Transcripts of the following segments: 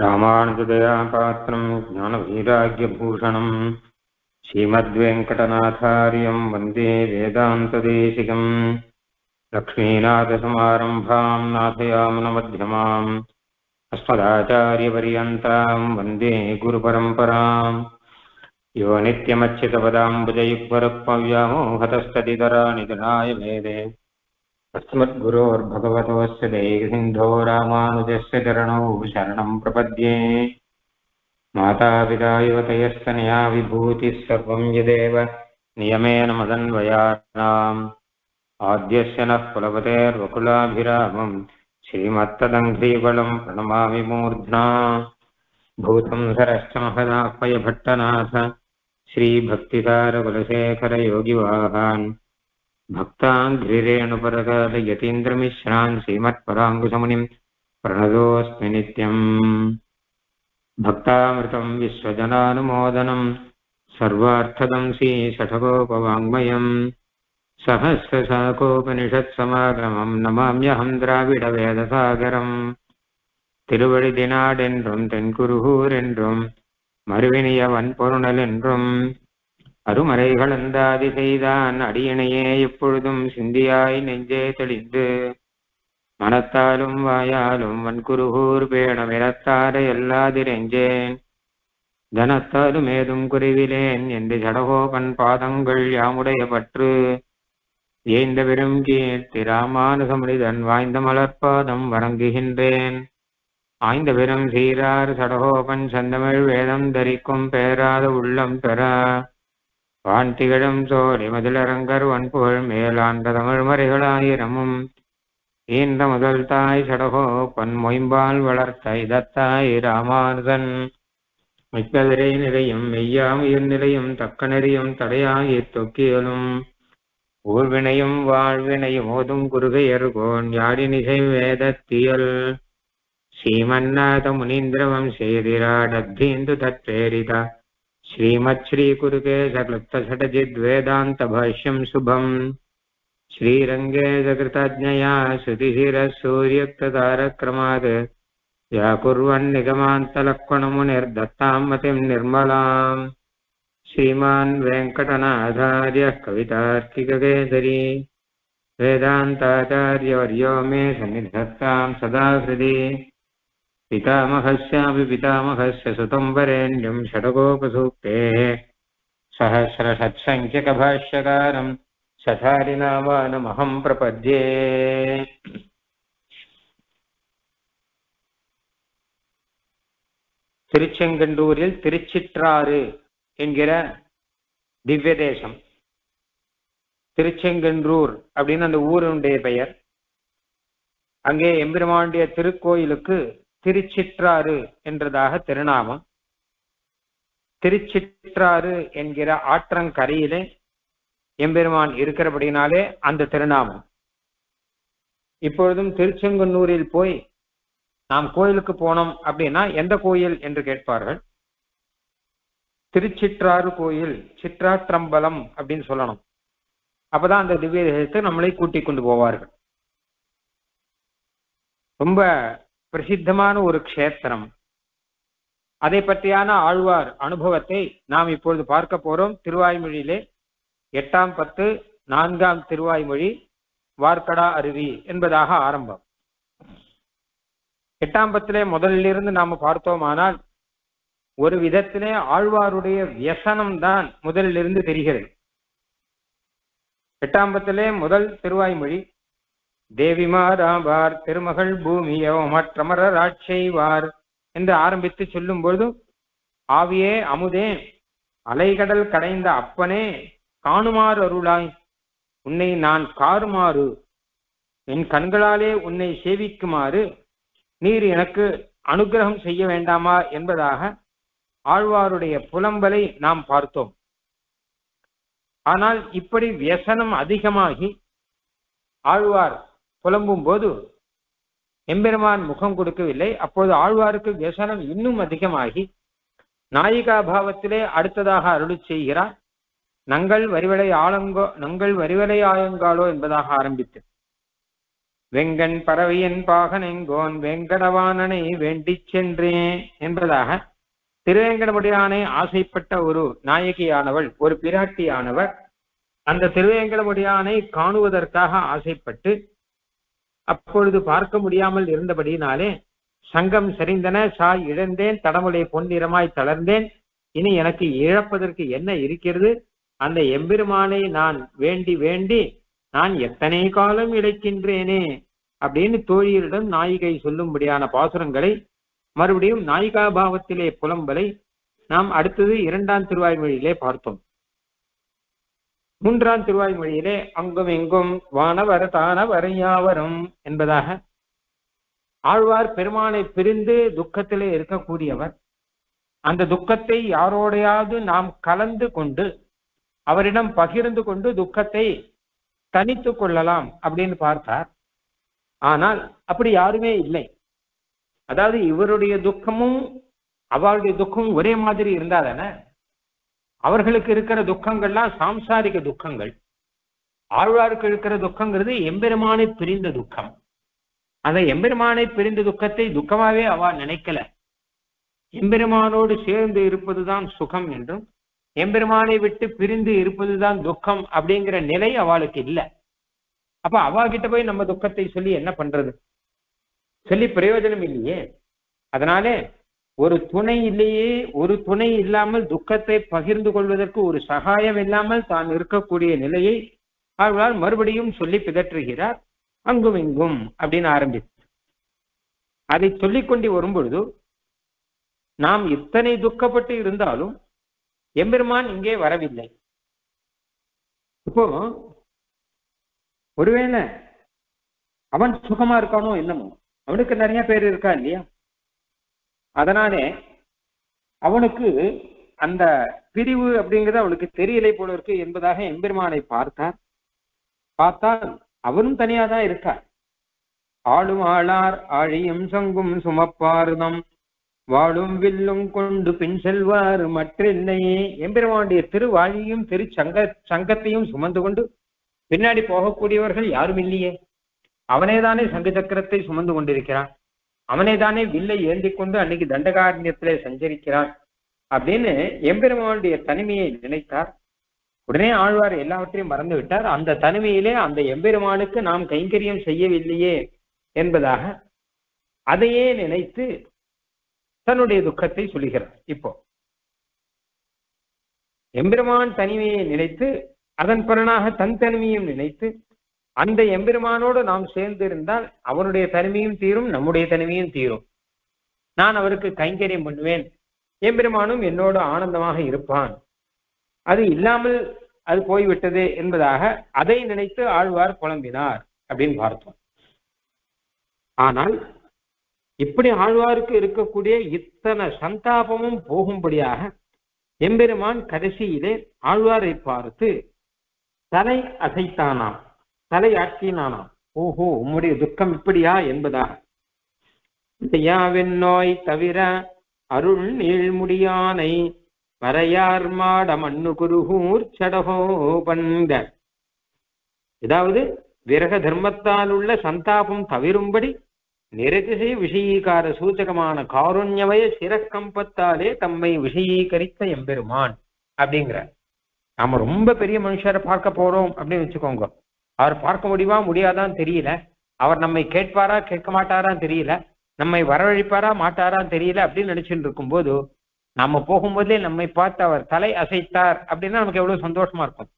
रामानुजदया पात्रम् ज्ञानवैराग्यभूषणम् श्रीमद्वेङ्कटनाथार्यम् वंदे वेदान्तदेशिकम् लक्ष्मीनाथसमारम्भाम् नाथयामनमध्यमाम् अस्मदाचार्यपर्यन्ताम् वंदे गुरुपरम्पराम् यो नित्यमच्युतपदाम्बुजयुग्मरुक्मव्यामोहतस्तदितराणि गणाय वेदे। अस्मद्गुरोर्भगवतोऽस्य दैसिन्धो रामानुजस्य चरणौ शरणम् प्रपद्ये। मातापिता युवतयस्तनया विभूतिः सर्वम् यदेव नियमेन मदन्वयानाम्। आद्यस्य नः कुलपतेर्वकुलाभिरामम् श्रीमत्तदङ्घ्रीबलम् प्रणमामि मूर्ध्ना। भूतम् सरश्च महदाह्वयभट्टनाथ श्रीभक्तितारकुलशेखरयोगिवाहान् भक्ताङ्घ्रिरेणुपरकालयतीन्द्रमिश्रान् श्रीमत्पराङ्कुशमुनिम् प्रणतोऽस्मि नित्यम् भक्तामृतम् विश्वजनानुमोदनम् सर्वार्थदम् श्रीषठकोपवाङ्मयम् सहस्रशाकोपनिषत्समागमम् नमाम्यहम् द्राविडवेदसागरम् திருவழிதினாடென்றும் தென்குருகூர் என்றும் மறுவினியவன் பொருணல் என்றும் அருமறைகளந்தாதி செய்தான். அடியணையே எப்பொழுதும் சிந்தியாய் நெஞ்சே தெளிந்து. மனத்தாலும் வாயாலும் வன்குருகூர் பேணமிரத்தாரை எல்லாதிரெஞ்சேன் தனத்தாலும் ஏதும் குறைவிலேன். என்று ஜடகோபன் பாதங்கள் யாமுடைய பற்று. ஏய்ந்த பெரும் கீர்த்தி ராமானுசமுனிதன் வாய்ந்த மலர்பாதம் வணங்குகின்றேன். ஆய்ந்த பெரும் சீரார் சடகோபன் சந்தமிழ் வேதம் தரிக்கும். பேராத உள்ளம் பெற. வான்திகழும் சோழி மதிலரங்கர் வன்புகழ் மேலாண்ட தமிழ் மறைகளாயிரமும் ஈந்த முதல் தாய் சடகோ பன் மொயம்பால் வளர்த்த இதத்தாய் ராமானுதன். மிக்கதிரை நிறையும் மெய்யாம் உயிர்நிலையும் தக்க நெறியும் தடையாகி தொக்கியலும் ஊர்வினையும் வாழ்வினையும் ஓதும் குருகையர்கோன் யாழினிசை வேதத்தியல் ஸ்ரீமன்னாத முனீந்திரவம் செய்திராடத்தீந்து தற்பேரிதா श्रीमच्छ्रीकुरुके सक्लुप्तषडजिद्वेदान्तभाष्यम् शुभम्। श्रीरङ्गे सकृतज्ञया श्रुतिशिरः सूर्युक्ततारक्रमात् व्याकुर्वन्निगमान्तलक्ष्मणमुनिर्दत्ताम् मतिम् निर्मलाम्। श्रीमान् वेङ्कटनाथार्यः कवितार्किककेसरी। वेदान्ताचार्यवर्यो मे सन्निधत्ताम् सदा हृदि पितामहस्यापि पितामहस्य सुतम् वरेण्यम् षडगोपसूक्तेः सहस्रषट्सङ्ख्यकभाष्यकारम् सठारिनामानमहम् प्रपद्ये திருச்செங்கண்டூரில் திருச்சிற்றாறு என்கிற திவ்ய தேசம் திருச்செங்கன்றூர் அப்படின்னு அந்த ஊருடைய பெயர் அங்கே எம்பெருமானுடைய திருக்கோயிலுக்கு திருச்சிற்றாறு என்றதாக திருநாமம். திருச்சிற்றாறு என்கிற ஆற்றங்கரையிலே எம்பெருமான் இருக்கிறபடினாலே அந்த திருநாமம். இப்பொழுதும் திருச்செங்குன்னூரில் போய் நாம் கோயிலுக்கு போனோம் அப்படின்னா எந்த கோயில் என்று கேட்பார்கள்? திருச்சிற்றாறு கோயில் சிற்றாற்றம்பலம் அப்படின்னு சொல்லணும். அப்பதான் அந்த திவ்ய தேசத்தை நம்மளை கூட்டிக் கொண்டு போவார்கள். ரொம்ப பிரசித்தமான ஒரு க்ஷேத்திரம். அதை பற்றியான ஆழ்வார் அனுபவத்தை நாம் இப்பொழுது பார்க்க போறோம். திருவாய்மொழியிலே எட்டாம் பத்து நான்காம் திருவாய்மொழி வார்க்கடா அருவி என்பதாக ஆரம்பம். எட்டாம் பத்திலே முதலிலிருந்து நாம பார்த்தோமானால் ஒரு விதத்திலே ஆழ்வாருடைய வியசனம் தான் முதலிலிருந்து தெரிகிறது. எட்டாம்பத்திலே முதல் திருவாய்மொழி தேவிமாராவார் திருமகள் பூமியோ மற்றமர ராட்சைவார் என்று ஆரம்பித்து சொல்லும் பொழுது ஆவியே அமுதே அலைகடல் கடைந்த அப்பனே காணுமாறு அருளாய். உன்னை நான் காருமாறு என் கண்களாலே உன்னை சேவிக்குமாறு நீர் எனக்கு அனுகிரகம் செய்ய வேண்டாமா என்பதாக ஆழ்வாருடைய புலம்பலை நாம் பார்த்தோம். ஆனால் இப்படி வியசனம் அதிகமாகி ஆழ்வார் புலம்பும் போது எம்பெருமான் முகம் கொடுக்கவில்லை. அப்போது ஆழ்வாருக்கு வியசனம் இன்னும் அதிகமாகி நாயிகா பாவத்திலே அடுத்ததாக அருளி செய்கிறார். நங்கள் வரிவலை ஆலங்கோ நங்கள் வரிவலை ஆயங்காலோ என்பதாக ஆரம்பித்து வெங்கன் பறவையன் பாகனெங்கோன் வெங்கடவானனை வேண்டிச் சென்றேன் என்பதாக திருவேங்கடமுடியானை ஆசைப்பட்ட ஒரு நாயகியானவள் ஒரு பிராட்டியானவர் அந்த திருவேங்கடமுடியானை காணுவதற்காக ஆசைப்பட்டு அப்பொழுது பார்க்க முடியாமல் இருந்தபடியினாலே சங்கம் சரிந்தன சாய் இழந்தேன் தடமுலை பொன்னிறமாய் தளர்ந்தேன். இனி எனக்கு இழப்பதற்கு என்ன இருக்கிறது? அந்த எம்பெருமானை நான் வேண்டி வேண்டி நான் எத்தனை காலம் இழைக்கின்றேனே அப்படின்னு தோழியரிடம் நாயிகை சொல்லும்படியான பாசுரங்களை மறுபடியும் நாயிகா பாவத்திலே புலம்பலை நாம் அடுத்தது இரண்டாம் திருவாய்மொழியிலே பார்த்தோம். மூன்றாம் திருவாய்மொழியிலே அங்கும் இங்கும் வானவர் தானவர் யாவரும் என்பதாக ஆழ்வார் பெருமானை பிரிந்து துக்கத்திலே இருக்கக்கூடியவர். அந்த துக்கத்தை யாரோடையாவது நாம் கலந்து கொண்டு அவரிடம் பகிர்ந்து கொண்டு துக்கத்தை தனித்து கொள்ளலாம் அப்படின்னு பார்த்தார். ஆனால் அப்படி யாருமே இல்லை. அதாவது இவருடைய துக்கமும் அவருடைய துக்கமும் ஒரே மாதிரி இருந்தாதானே அவர்களுக்கு இருக்கிற துக்கங்கள்லாம் சாம்சாரிக துக்கங்கள். ஆழ்வாருக்கு இருக்கிற துக்கங்கிறது எம்பெருமானை பிரிந்த துக்கம். அந்த எம்பெருமானை பிரிந்த துக்கத்தை துக்கமாவே அவ நினைக்கல. எம்பெருமானோடு சேர்ந்து இருப்பதுதான் சுகம் என்றும் எம்பெருமானை விட்டு பிரிந்து இருப்பதுதான் துக்கம் அப்படிங்கிற நிலை அவளுக்கு இல்லை. அப்ப அவ கிட்ட போய் நம்ம துக்கத்தை சொல்லி என்ன பண்றது? சொல்லி பிரயோஜனம் இல்லையே. அதனாலே ஒரு துணை இல்லையே ஒரு துணை இல்லாமல் துக்கத்தை பகிர்ந்து கொள்வதற்கு ஒரு சகாயம் இல்லாமல் தான் இருக்கக்கூடிய நிலையை அவர்களால் மறுபடியும் சொல்லி பிதற்றுகிறார். அங்கும் இங்கும் அப்படின்னு ஆரம்பித்து. அதை சொல்லிக்கொண்டு வரும்பொழுது நாம் இத்தனை துக்கப்பட்டு இருந்தாலும் எம்பெருமான் இங்கே வரவில்லை. இப்போ ஒருவேளை அவன் சுகமா இருக்கானோ என்னமோ? அவனுக்கு நிறைய பேர் இருக்கா இல்லையா? அதனாலே அவனுக்கு அந்த பிரிவு அப்படிங்கிறது அவனுக்கு தெரியலை போல இருக்கு என்பதாக எம்பெருமானை பார்த்தார். பார்த்தால் அவனும் தனியா தான் இருக்கார். ஆளும் ஆளார் ஆழியும் சங்கும் சுமப்பாருதம். வாழும் வில்லும் கொண்டு பின் செல்வார் மற்றில்லையே. எம்பெருமானுடைய திருவாழியும் திரு சங்க சங்கத்தையும் சுமந்து கொண்டு பின்னாடி போகக்கூடியவர்கள் யாரும் இல்லையே. அவனே தானே சங்க சக்கரத்தை சுமந்து கொண்டிருக்கிறான். அவனை தானே வில்லை ஏந்தி கொண்டு அன்னைக்கு தண்டகாரண்யத்திலே சஞ்சரிக்கிறான் அப்படின்னு எம்பெருமானுடைய தனிமையை நினைத்தார். உடனே ஆழ்வார் எல்லாவற்றையும் மறந்து விட்டார். அந்த தனிமையிலே அந்த எம்பெருமானுக்கு நாம் கைங்கரியம் செய்யவில்லையே என்பதாக அதையே நினைத்து தன்னுடைய துக்கத்தை சொல்லுகிறார். இப்போ எம்பெருமான் தனிமையை நினைத்து அதன் பலனாக தன் தனிமையும் நினைத்து அந்த எம்பெருமானோடு நாம் சேர்ந்து இருந்தால் அவனுடைய தனிமையும் தீரும் நம்முடைய தனிமையும் தீரும். நான் அவருக்கு கைங்கரியம் பண்ணுவேன். எம்பெருமானும் என்னோடு ஆனந்தமாக இருப்பான். அது இல்லாமல் அது போய்விட்டது என்பதாக அதை நினைத்து ஆழ்வார் புலம்பினார் அப்படின்னு பார்த்தோம். ஆனால் இப்படி ஆழ்வாருக்கு இருக்கக்கூடிய இத்தனை சந்தாபமும் போகும்படியாக எம்பெருமான் கடைசியிலே ஆழ்வாரை பார்த்து தலை அசைத்தானாம். தலை ஓஹோ உம்முடைய துக்கம் இப்படியா என்பதாக. நோய் தவிர அருள் நீழ்முடியானை வரையார் மாட மண்ணு குருகூர் சடகோ பண்ட ஏதாவது விரக தர்மத்தால் உள்ள சந்தாபம் தவிரும்படி நிறதிசை விஷயீகார சூச்சகமான காருண்யவய சிறக்கம்பத்தாலே தம்மை விஷயீகரித்த எம்பெருமான் அப்படிங்கிற நாம ரொம்ப பெரிய மனுஷரை பார்க்க போறோம் அப்படின்னு வச்சுக்கோங்க. அவர் பார்க்க முடியுமா? முடியாதான்னு தெரியல. அவர் நம்மை கேட்பாரா கேட்க மாட்டாரான்னு தெரியல. நம்மை வரவழைப்பாரா மாட்டாரான்னு தெரியல அப்படின்னு நினைச்சுட்டு இருக்கும்போது நம்ம போகும்போதே நம்மை பார்த்து அவர் தலை அசைத்தார் அப்படின்னா நமக்கு எவ்வளவு சந்தோஷமா இருக்கும்.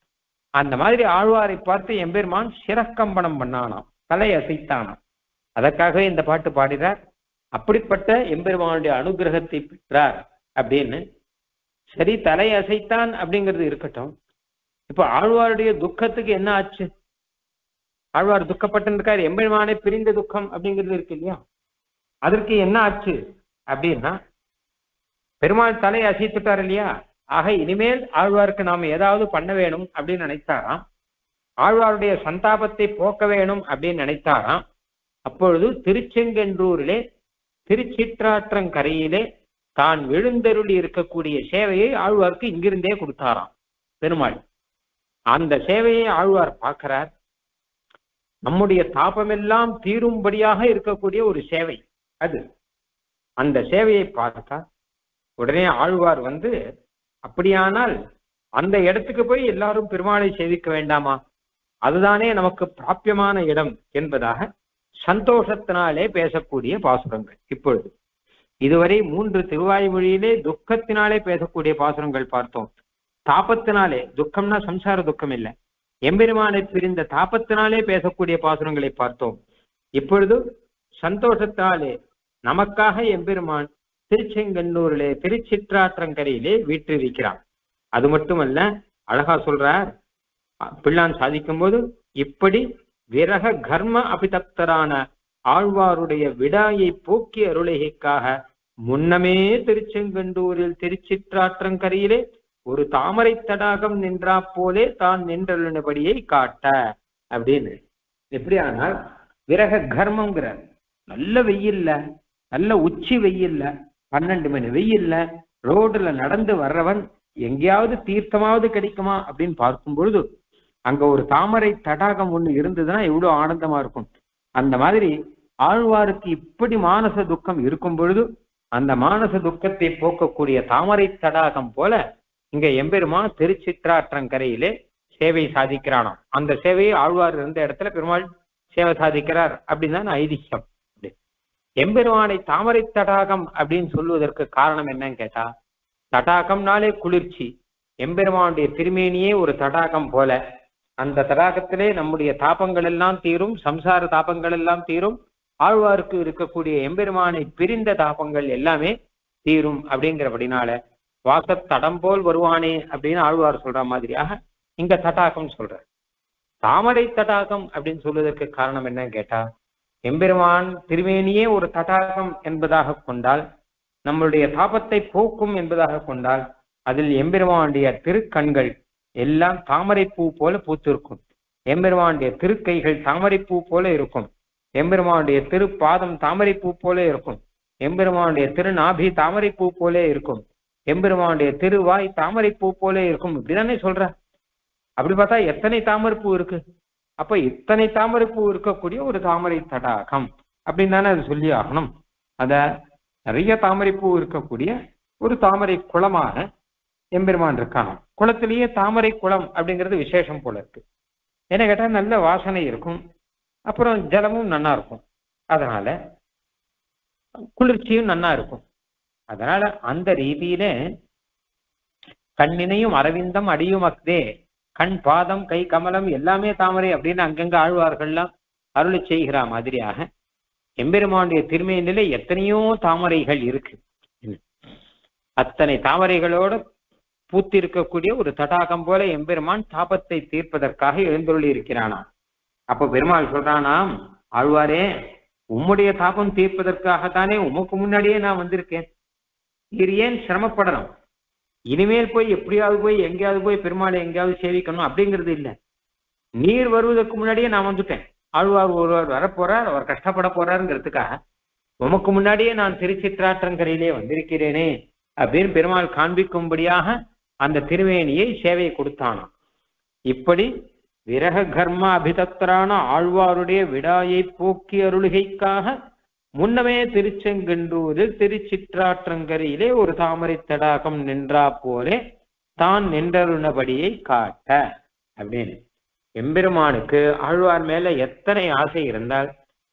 அந்த மாதிரி ஆழ்வாரை பார்த்து எம்பெருமான் சிறக்கம்பனம் பண்ணானாம். தலை அசைத்தானாம். அதற்காகவே இந்த பாட்டு பாடினார். அப்படிப்பட்ட எம்பெருமானுடைய அனுகிரகத்தை பெற்றார் அப்படின்னு. சரி தலை அசைத்தான் அப்படிங்கிறது இருக்கட்டும். இப்ப ஆழ்வாருடைய துக்கத்துக்கு என்ன ஆச்சு? ஆழ்வார் துக்கப்பட்டிருக்காரு எம்பெருமானை பிரிந்த துக்கம் அப்படிங்கிறது இருக்கு இல்லையா? அதற்கு என்ன ஆச்சு அப்படின்னா பெருமாள் தலை அசைத்துட்டார் இல்லையா? ஆக இனிமேல் ஆழ்வாருக்கு நாம ஏதாவது பண்ண வேணும் அப்படின்னு நினைத்தாராம். ஆழ்வாருடைய சந்தாபத்தை போக்க வேணும் அப்படின்னு நினைத்தாராம். அப்பொழுது திருச்செங்கன்றூரிலே திருச்சிற்றாற்றங்கரையிலே தான் விழுந்தருளி இருக்கக்கூடிய சேவையை ஆழ்வார்க்கு இங்கிருந்தே கொடுத்தாராம் பெருமாள். அந்த சேவையை ஆழ்வார் பார்க்கிறார். நம்முடைய தாபமெல்லாம் தீரும்படியாக இருக்கக்கூடிய ஒரு சேவை அது. அந்த சேவையை பார்த்தா உடனே ஆழ்வார் வந்து அப்படியானால் அந்த இடத்துக்கு போய் எல்லாரும் பெருமாளை சேவிக்க வேண்டாமா? அதுதானே நமக்கு பிராபியமான இடம் என்பதாக சந்தோஷத்தினாலே பேசக்கூடிய பாசுரங்கள் இப்பொழுது. இதுவரை மூன்று திருவாய்மொழியிலே துக்கத்தினாலே பேசக்கூடிய பாசுரங்கள் பார்த்தோம். தாபத்தினாலே துக்கம்னா சம்சார துக்கம் இல்லை எம்பெருமானை பிரிந்த தாபத்தினாலே பேசக்கூடிய பாசுரங்களை பார்த்தோம். இப்பொழுது சந்தோஷத்தாலே நமக்காக எம்பெருமான் திருச்செங்கன்னூரிலே திருச்சிற்றாற்றங்கரையிலே வீற்றிருக்கிறான் அது மட்டுமல்ல அழகா சொல்றார் பிள்ளான் சாதிக்கும் போது இப்படி விரக கர்ம அபிதப்தரான ஆழ்வாருடைய விடாயை போக்கி அருளைகைக்காக முன்னமே திருச்செங்கண்டூரில் திருச்சிற்றாற்றங்கரையிலே ஒரு தாமரை தடாகம் நின்றா போலே தான் நின்றபடியை காட்ட அப்படின்னு. எப்படி ஆனால் விரக கர்மங்கிற நல்ல வெயில்ல நல்ல உச்சி வெயில்ல பன்னெண்டு மணி வெயில்ல ரோடுல நடந்து வர்றவன் எங்கேயாவது தீர்த்தமாவது கிடைக்குமா அப்படின்னு பார்க்கும் பொழுது அங்க ஒரு தாமரை தடாகம் ஒண்ணு இருந்ததுன்னா எவ்வளவு ஆனந்தமா இருக்கும். அந்த மாதிரி ஆழ்வாருக்கு இப்படி மானச துக்கம் இருக்கும் பொழுது அந்த மானச துக்கத்தை போக்கக்கூடிய தாமரை தடாகம் போல இங்க எம்பெருமான் திருச்சிற்றாற்றங்கரையிலே சேவை சாதிக்கிறானாம். அந்த சேவையை ஆழ்வார் இருந்த இடத்துல பெருமாள் சேவை சாதிக்கிறார் அப்படின்னு தான் ஐதிஹ்யம் எம்பெருமானை தாமரை தடாகம் அப்படின்னு சொல்லுவதற்கு காரணம் என்னன்னு கேட்டா தடாகம்னாலே குளிர்ச்சி. எம்பெருமானுடைய திருமேனியே ஒரு தடாகம் போல. அந்த தடாகத்திலே நம்முடைய தாபங்கள் எல்லாம் தீரும் சம்சார தாபங்கள் எல்லாம் தீரும். ஆழ்வாருக்கு இருக்கக்கூடிய எம்பெருமானை பிரிந்த தாபங்கள் எல்லாமே தீரும் அப்படிங்கிறபடினால வாசத்தடம் போல் வருவானே அப்படின்னு ஆழ்வார் சொல்ற மாதிரியாக இங்க தடாகம் சொல்ற தாமரை தடாகம் அப்படின்னு சொல்வதற்கு காரணம் என்னன்னு கேட்டா எம்பெருமான் திருவேணியே ஒரு தடாகம் என்பதாக கொண்டால் நம்மளுடைய தாபத்தை போக்கும் என்பதாக கொண்டால் அதில் எம்பெருமானுடைய திருக்கண்கள் எல்லாம் தாமரை பூ போல பூத்திருக்கும். எம்பெருமானுடைய திருக்கைகள் தாமரை பூ போல இருக்கும். எம்பெருமானுடைய திருப்பாதம் தாமரை பூ போல இருக்கும். எம்பெருமானுடைய திருநாபி தாமரை பூ போல இருக்கும். எம்பெருமானுடைய திருவாய் தாமரை பூ போலே இருக்கும். இப்படிதானே சொல்ற? அப்படி பார்த்தா எத்தனை தாமரை பூ இருக்கு? அப்ப இத்தனை தாமரை பூ இருக்கக்கூடிய ஒரு தாமரை தடாகம் அப்படின்னு தானே அது சொல்லி ஆகணும். அத நிறைய தாமரை பூ இருக்கக்கூடிய ஒரு தாமரை குளமான எம்பெருமான் இருக்கான் குளத்திலேயே தாமரை குளம் அப்படிங்கிறது விசேஷம் போல இருக்கு. என்ன கேட்டா நல்ல வாசனை இருக்கும். அப்புறம் ஜலமும் நன்னா இருக்கும். அதனால குளிர்ச்சியும் நன்னா இருக்கும். அதனால அந்த ரீதியில கண்ணினையும் அரவிந்தம் அடியும் அக்தே கண் பாதம் கை கமலம் எல்லாமே தாமரை அப்படின்னு அங்கங்க ஆழ்வார்கள்லாம் அருளை செய்கிற மாதிரியாக எம்பெருமானுடைய திருமையிலே எத்தனையோ தாமரைகள் இருக்கு. அத்தனை தாமரைகளோட பூத்திருக்கக்கூடிய ஒரு தடாகம் போல எம்பெருமான் தாபத்தை தீர்ப்பதற்காக எழுந்தொருளி இருக்கிறானா. அப்ப பெருமாள் சொல்றானாம் ஆழ்வாரே உம்முடைய தாபம் தீர்ப்பதற்காகத்தானே உமக்கு முன்னாடியே நான் வந்திருக்கேன். இவர் ஏன் சிரமப்படணும்? இனிமேல் போய் எப்படியாவது போய் எங்கேயாவது போய் பெருமாளை எங்கேயாவது சேவிக்கணும் அப்படிங்கிறது இல்லை. நீர் வருவதற்கு முன்னாடியே நான் வந்துட்டேன். ஆழ்வார் ஒருவர் வரப்போறார் அவர் கஷ்டப்பட போறாருங்கிறதுக்காக உமக்கு முன்னாடியே நான் திருச்சித்ராற்றங்கரையிலே வந்திருக்கிறேனே அப்படின்னு பெருமாள் காண்பிக்கும்படியாக அந்த திருவேணியை சேவை கொடுத்தானாம். இப்படி விரக கர்ம அபிதத்தரான ஆழ்வாருடைய விடாயை போக்கி அருளுகைக்காக முன்னமே திருச்செங்கன்றூரில் திருச்சிற்றாற்றங்கரையிலே ஒரு தாமரை தடாகம் நின்றா போலே தான் நின்றருணபடியை காட்ட அப்படின்னு. எம்பெருமானுக்கு ஆழ்வார் மேல எத்தனை ஆசை இருந்தால்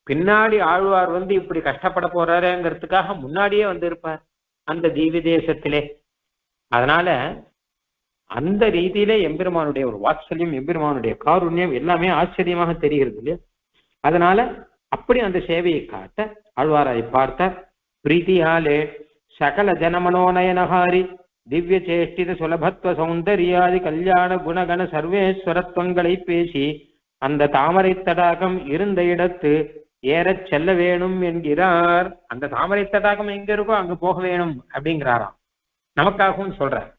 பின்னாடி ஆழ்வார் வந்து இப்படி கஷ்டப்பட போறாருங்கிறதுக்காக முன்னாடியே வந்திருப்பார் அந்த தீவி தேசத்திலே அதனால அந்த ரீதியிலே எம்பெருமானுடைய ஒரு வாத்சல்யம் எம்பெருமானுடைய காருண்யம் எல்லாமே ஆச்சரியமாக தெரிகிறது இல்லையா? அதனால அப்படி அந்த சேவையை காட்ட ஆழ்வார் பார்த்தார் பிரீதியாலே சகல ஜனமனோநயனஹாரி திவ்ய சேஷ்டித சுலபத்வ சௌந்தர்யாதி கல்யாண குணகண சர்வேஸ்வரத்துவங்களை பேசி அந்த தாமரை தடாகம் இருந்த இடத்து ஏறச் செல்ல வேணும் என்கிறார். அந்த தாமரை தடாகம் எங்க இருக்கோ அங்க போக வேணும் அப்படிங்கிறாராம். நமக்காகவும் சொல்றார்.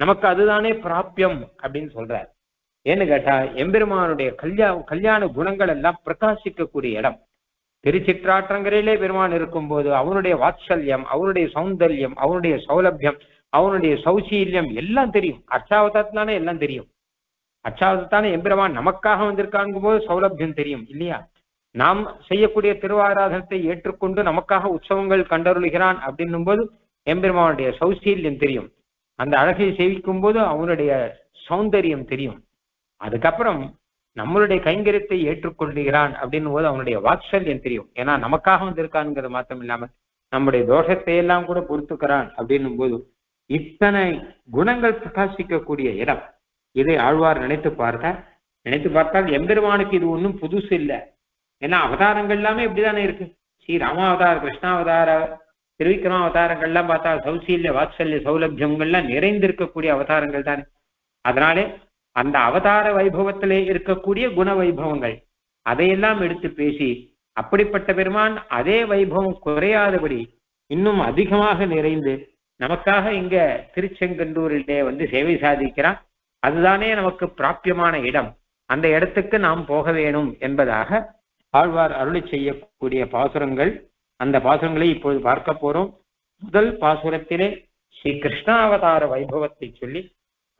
நமக்கு அதுதானே பிராபியம் அப்படின்னு சொல்றார். ஏன்னு கேட்டா எம்பெருமானுடைய கல்யா கல்யாண குணங்கள் எல்லாம் பிரகாசிக்கக்கூடிய இடம். திருச்சிற்றாற்றங்கரையிலே பெருமான் இருக்கும்போது அவனுடைய வாத்சல்யம் அவனுடைய சௌந்தர்யம் அவனுடைய சௌலபியம் அவனுடைய சௌசீல்யம் எல்லாம் தெரியும். அர்ச்சாவதானே எல்லாம் தெரியும். அச்சாவதான எம்பெருமான் நமக்காக வந்திருக்காங்கும் போது சௌலபியம் தெரியும் இல்லையா? நாம் செய்யக்கூடிய திருவாராதனத்தை ஏற்றுக்கொண்டு நமக்காக உற்சவங்கள் கண்டருளுகிறான் அப்படின்னும் போது எம்பெருமானுடைய சௌசீல்யம் தெரியும். அந்த அழகை சேவிக்கும் போது அவனுடைய சௌந்தரியம் தெரியும். அதுக்கப்புறம் நம்மளுடைய கைங்கரியத்தை ஏற்றுக்கொள்கிறான் அப்படின்னும் போது அவனுடைய வாத்சல்யம் தெரியும். ஏன்னா நமக்காக வந்திருக்கான்ங்கிறது மாத்திரம் இல்லாம நம்முடைய தோஷத்தை எல்லாம் கூட பொறுத்துக்கிறான் அப்படின்னும் போது இத்தனை குணங்கள் பிரகாசிக்கக்கூடிய இடம். இதை ஆழ்வார் நினைத்து பார்த்தார். நினைத்து பார்த்தால் எம்பெருமானுக்கு இது ஒன்றும் புதுசு இல்லை. ஏன்னா அவதாரங்கள் எல்லாமே இப்படிதானே இருக்கு. ஸ்ரீ ராமாவதார கிருஷ்ணாவதார திருவிக்ரம அவதாரங்கள்லாம் பார்த்தா சௌசீல்ய வாத்சல்ய சௌலபியங்கள்லாம் நிறைந்திருக்கக்கூடிய அவதாரங்கள் தானே. அதனாலே அந்த அவதார வைபவத்திலே இருக்கக்கூடிய குண வைபவங்கள். அதையெல்லாம் எடுத்து பேசி அப்படிப்பட்ட பெருமான் அதே வைபவம் குறையாதபடி இன்னும் அதிகமாக நிறைந்து நமக்காக இங்க திருச்செங்கண்டூரிலே வந்து சேவை சாதிக்கிறான். அதுதானே நமக்கு பிராப்பியமான இடம். அந்த இடத்துக்கு நாம் போக வேணும் என்பதாக ஆழ்வார் அருளி செய்யக்கூடிய பாசுரங்கள். அந்த பாசுரங்களை இப்போது பார்க்க போறோம். முதல் பாசுரத்திலே ஸ்ரீ கிருஷ்ணாவதார வைபவத்தை சொல்லி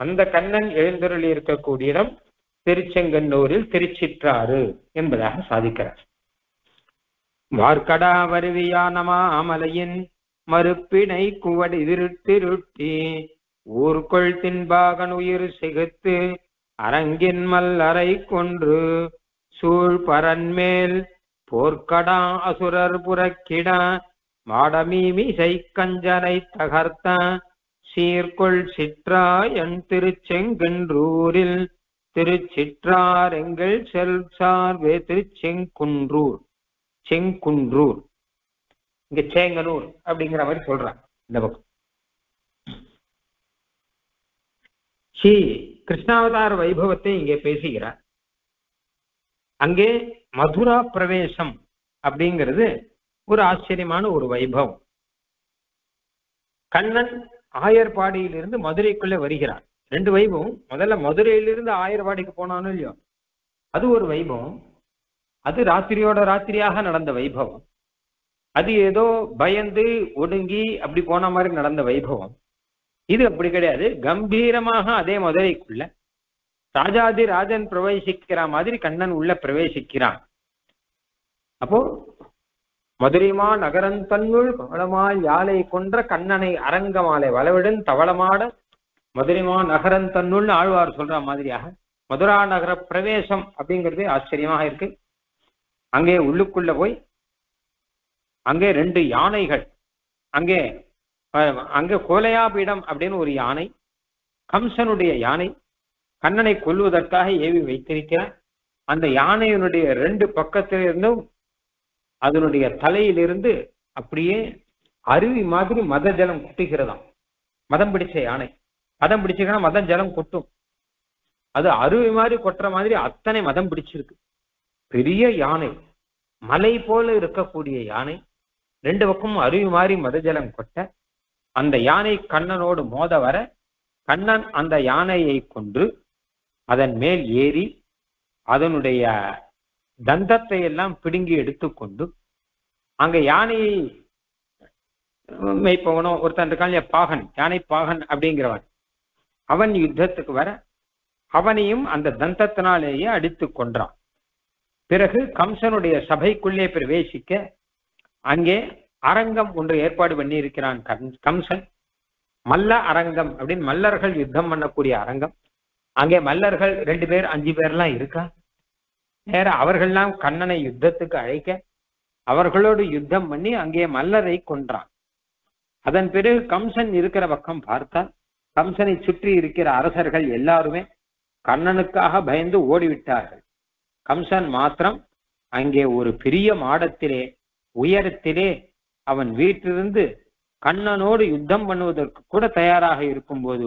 அந்த கண்ணன் எழுந்தருளி இருக்கக்கூடிய இடம் திருச்செங்கன்னூரில் திருச்சிற்றாறு என்பதாக சாதிக்கிறார். வார்க்கடா வருவியானமா அமலையின் மறுப்பினை குவடி திருட்டிருட்டி ஊர்கொள் தின்பாகன் உயிர் சிகுத்து அரங்கின் மல்லறை கொன்று சூழ் பரன்மேல் போர்க்கடா அசுரர் புறக்கிட மாடமீமிசை கஞ்சனை தகர்த்த சீர்கொள் சிற்றாயன் திருச்செங்கன்றூரில் திருச்சிற்றார் எங்கள் செல் சார்பே திருச்செங்குன்றூர் செங்குன்றூர். இங்க சேங்கனூர் அப்படிங்கிற மாதிரி சொல்றாங்க இந்த பக்கம். ஸ்ரீ கிருஷ்ணாவதார வைபவத்தை இங்கே பேசுகிறார். அங்கே மதுரா பிரவேசம் அப்படிங்கிறது ஒரு ஆச்சரியமான ஒரு வைபவம். கண்ணன் ஆயர்பாடியிலிருந்து மதுரைக்குள்ள வருகிறார். ரெண்டு வைபவம். முதல்ல மதுரையிலிருந்து ஆயர்பாடிக்கு போனானோ இல்லையோ? அது ஒரு வைபவம். அது ராத்திரியோட ராத்திரியாக நடந்த வைபவம். அது ஏதோ பயந்து ஒடுங்கி அப்படி போன மாதிரி நடந்த வைபவம். இது அப்படி கிடையாது. கம்பீரமாக அதே மதுரைக்குள்ள ராஜாதி ராஜன் பிரவேசிக்கிற மாதிரி கண்ணன் உள்ள பிரவேசிக்கிறான். அப்போ மதுரைமா நகரன் தன்னுள் யாழை கொன்ற கண்ணனை அரங்கமாலை வளவிடன் தவளமாட மதுரைமா நகரந்தன்னுள் ஆழ்வார் சொல்ற மாதிரியாக மதுரா நகர பிரவேசம் அப்படிங்கிறது ஆச்சரியமாக இருக்கு. அங்கே உள்ளுக்குள்ள போய் அங்கே ரெண்டு யானைகள் அங்கே அங்கே கோலையாபீடம் அப்படின்னு ஒரு யானை கம்சனுடைய யானை கண்ணனை கொல்வதற்காக ஏவி வைத்திருக்கிறார். அந்த யானையினுடைய ரெண்டு பக்கத்திலிருந்தும் அதனுடைய தலையிலிருந்து அப்படியே அருவி மாதிரி மத ஜலம் கொட்டுகிறதாம். மதம் பிடிச்ச யானை. மதம் பிடிச்சுக்கன்னா மதம் ஜலம் கொட்டும். அது அருவி மாதிரி கொட்டுற மாதிரி அத்தனை மதம் பிடிச்சிருக்கு. பெரிய யானை மலை போல இருக்கக்கூடிய யானை ரெண்டு பக்கமும் அருவி மாதிரி மத ஜலம் கொட்ட அந்த யானை கண்ணனோடு மோத வர கண்ணன் அந்த யானையை கொன்று அதன் மேல் ஏறி அதனுடைய தந்தத்தை எல்லாம் பிடுங்கி எடுத்துக்கொண்டு அங்க யானையை மேய்ப்பவனோ ஒருத்தன் இருக்கான் பாகன் யானை பாகன் அப்படிங்கிறவன். அவன் யுத்தத்துக்கு வர அவனையும் அந்த தந்தத்தினாலேயே அடித்து கொன்றான். பிறகு கம்சனுடைய சபைக்குள்ளே பிரவேசிக்க அங்கே அரங்கம் ஒன்று ஏற்பாடு பண்ணி இருக்கிறான் கம்சன். மல்ல அரங்கம் அப்படின்னு மல்லர்கள் யுத்தம் பண்ணக்கூடிய அரங்கம். அங்கே மல்லர்கள் ரெண்டு பேர் அஞ்சு பேர்லாம் இருக்கா? நேர அவர்கள்லாம் கண்ணனை யுத்தத்துக்கு அழைக்க அவர்களோடு யுத்தம் பண்ணி அங்கே மல்லரை கொன்றான். அதன் பிறகு கம்சன் இருக்கிற பக்கம் பார்த்தால் கம்சனை சுற்றி இருக்கிற அரசர்கள் எல்லாருமே கண்ணனுக்காக பயந்து ஓடிவிட்டார்கள். கம்சன் மாத்திரம் அங்கே ஒரு பெரிய மாடத்திலே உயரத்திலே அவன் வீட்டிலிருந்து கண்ணனோடு யுத்தம் பண்ணுவதற்கு கூட தயாராக இருக்கும்போது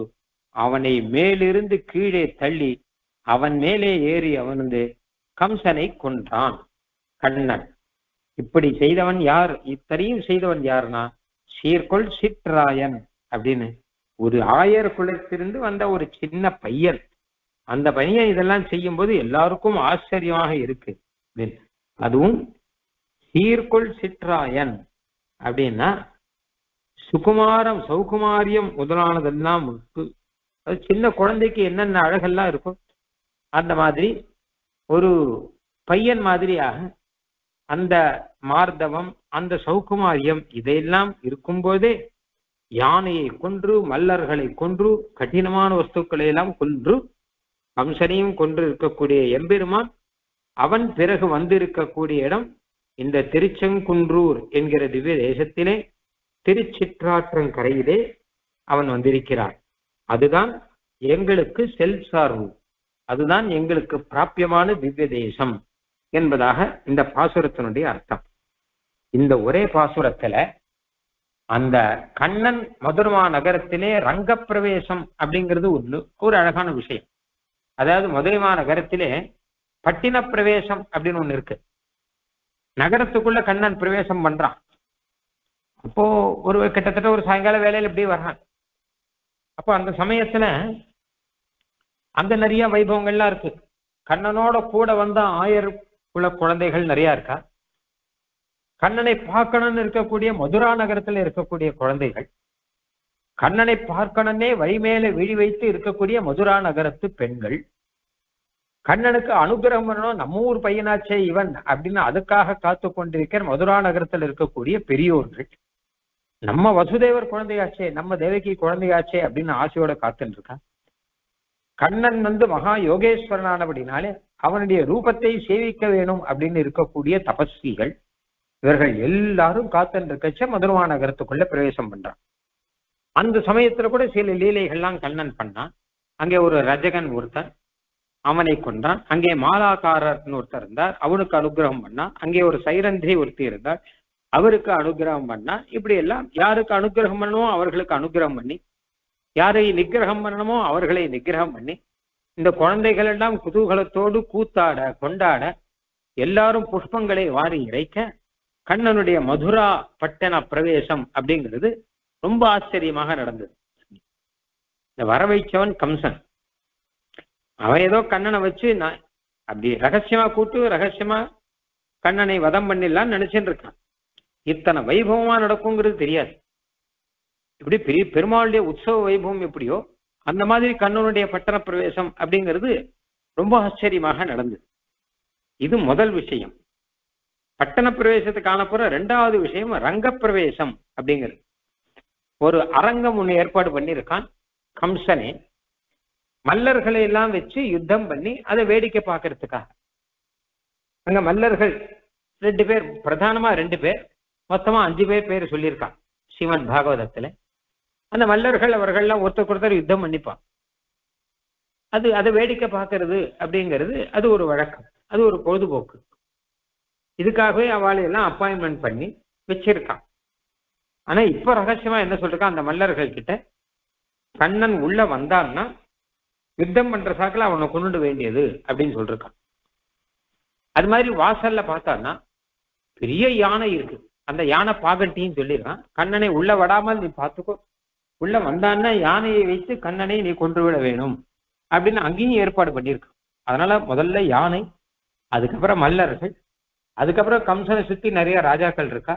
அவனை மேலிருந்து கீழே தள்ளி அவன் மேலே ஏறி அவனது கம்சனை கொன்றான் கண்ணன். இப்படி செய்தவன் யார்? இத்தனையும் செய்தவன் யாருன்னா சீர்கொள் சிற்றாயன் அப்படின்னு ஒரு ஆயர் குலத்திலிருந்து வந்த ஒரு சின்ன பையன். அந்த பையன் இதெல்லாம் செய்யும் போது எல்லாருக்கும் ஆச்சரியமாக இருக்கு. அதுவும் சீர்கொள் சிற்றாயன் அப்படின்னா சுகுமாரம் சௌகுமாரியம் முதலானதெல்லாம் இருக்கு அது சின்ன குழந்தைக்கு என்னென்ன அழகெல்லாம் இருக்கும் அந்த மாதிரி ஒரு பையன் மாதிரியாக அந்த மார்தவம் அந்த சௌகுமாரியம் இதையெல்லாம் இருக்கும்போதே யானையை கொன்று மல்லர்களை கொன்று கடினமான வஸ்துக்களை எல்லாம் கொன்று கம்சனையும் கொன்று இருக்கக்கூடிய எம்பெருமான் அவன் பிறகு வந்திருக்கக்கூடிய இடம் இந்த திருச்செங்குன்றூர் என்கிற திவ்ய தேசத்திலே திருச்சிற்றாற்றங்கரையிலே அவன் வந்திருக்கிறான். அதுதான் எங்களுக்கு செல் சார்பு அதுதான் எங்களுக்கு பிராபியமான திவ்ய தேசம் என்பதாக இந்த பாசுரத்தினுடைய அர்த்தம். இந்த ஒரே பாசுரத்துல அந்த கண்ணன் மதுரமா நகரத்திலே ரங்கப்பிரவேசம் அப்படிங்கிறது ஒண்ணு ஒரு அழகான விஷயம். அதாவது மதுரை மாநகரத்திலே பட்டின பிரவேசம் அப்படின்னு ஒண்ணு இருக்கு. நகரத்துக்குள்ள கண்ணன் பிரவேசம் பண்றான். அப்போ ஒரு கிட்டத்தட்ட ஒரு சாயங்கால வேலையில இப்படி வர்றான். அப்போ அந்த சமயத்துல அங்க நிறைய வைபவங்கள்லாம் இருக்கு. கண்ணனோட கூட வந்த ஆயர் குல குழந்தைகள் நிறைய இருக்கா? கண்ணனை பார்க்கணும்னு இருக்கக்கூடிய மதுரா நகரத்துல இருக்கக்கூடிய குழந்தைகள் கண்ணனை பார்க்கணும்னே வழிமேல விழி வைத்து இருக்கக்கூடிய மதுரா நகரத்து பெண்கள் கண்ணனுக்கு அனுகிரகம் பண்ணணும் நம்ம ஊர் பையனாச்சே இவன் அப்படின்னு அதுக்காக காத்து கொண்டிருக்கிற மதுரா நகரத்தில் இருக்கக்கூடிய பெரியோர்கள் நம்ம வசுதேவர் குழந்தையாச்சே நம்ம தேவகி குழந்தையாச்சே அப்படின்னு ஆசையோட காத்துட்டு இருக்கான் கண்ணன் வந்து மகா யோகேஸ்வரனானபடினாலே அவனுடைய ரூபத்தை சேவிக்க வேணும் அப்படின்னு இருக்கக்கூடிய தபஸ்விகள் இவர்கள் எல்லாரும் காத்தன் இருக்கச்ச மதுரமா நகரத்துக்குள்ள பிரவேசம் பண்றான். அந்த சமயத்துல கூட சில லீலைகள்லாம் கண்ணன் பண்ணான். அங்கே ஒரு ரஜகன் ஒருத்தன் அவனை கொண்டான் அங்கே மாலாக்காரர்னு ஒருத்தர் இருந்தார். அவனுக்கு அனுகிரகம் பண்ணான். அங்கே ஒரு சைரந்தி ஒருத்தி இருந்தார். அவருக்கு அனுகிரகம் பண்ணா இப்படி எல்லாம் யாருக்கு அனுகிரகம் பண்ணுவோம் அவர்களுக்கு அனுகிரகம் பண்ணி யாரை நிகிரகம் பண்ணணுமோ அவர்களை நிக்கிரகம் பண்ணி இந்த குழந்தைகள் எல்லாம் குதூகலத்தோடு கூத்தாட கொண்டாட எல்லாரும் புஷ்பங்களை வாரி இறைக்க கண்ணனுடைய மதுரா பட்டண பிரவேசம் அப்படிங்கிறது ரொம்ப ஆச்சரியமாக நடந்தது. இந்த வர வைச்சவன் கம்சன். அவன் ஏதோ கண்ணனை வச்சு நான் அப்படி ரகசியமா கூட்டு ரகசியமா கண்ணனை வதம் பண்ணிடலாம்னு நினைச்சுட்டு இருக்கான். இத்தனை வைபவமா நடக்குங்கிறது தெரியாது. இப்படி பெரிய பெருமாளுடைய உற்சவ வைபவம் எப்படியோ அந்த மாதிரி கண்ணனுடைய பட்டண பிரவேசம் அப்படிங்கிறது ரொம்ப ஆச்சரியமாக நடந்தது. இது முதல் விஷயம். பட்டண பிரவேசத்துக்கான காணப்போற ரெண்டாவது விஷயம் ரங்க பிரவேசம் அப்படிங்கிறது. ஒரு அரங்கம் ஒண்ணு ஏற்பாடு பண்ணியிருக்கான் கம்சனே. மல்லர்களை எல்லாம் வச்சு யுத்தம் பண்ணி அதை வேடிக்கை பார்க்கறதுக்காக. அங்க மல்லர்கள் ரெண்டு பேர் பிரதானமா ரெண்டு பேர் மொத்தமா அஞ்சு பேர் பேர் சொல்லியிருக்கான் ஸ்ரீமத் பாகவதத்துல. அந்த மல்லர்கள் அவர்கள்லாம் ஒருத்தருக்கு ஒருத்தர் யுத்தம் பண்ணிப்பான் அது அதை வேடிக்கை பார்க்கறது அப்படிங்கிறது அது ஒரு வழக்கம். அது ஒரு பொழுதுபோக்கு. இதுக்காகவே அவளையெல்லாம் அப்பாயின்மெண்ட் பண்ணி வச்சிருக்கான். ஆனா இப்ப ரகசியமா என்ன சொல்றான் அந்த மல்லர்கள் கிட்ட கண்ணன் உள்ள வந்தான்னா யுத்தம் பண்ற சாக்கில் அவனை கொண்டுட வேண்டியது அப்படின்னு சொல்றான் அது மாதிரி வாசல்ல பார்த்தான்னா பெரிய யானை இருக்கு. அந்த யானை பாகட்டின்னு சொல்லிடுறான். கண்ணனை உள்ள விடாமல் நீ பார்த்துக்கோ. உள்ள வந்தான்னா யானையை வைத்து கண்ணனை நீ கொன்று விட வேணும் அப்படின்னு அங்கேயும் ஏற்பாடு பண்ணியிருக்கான் அதனால முதல்ல யானை அதுக்கப்புறம் மல்லர்கள் அதுக்கப்புறம் கம்சனை சுத்தி நிறைய ராஜாக்கள் இருக்கா?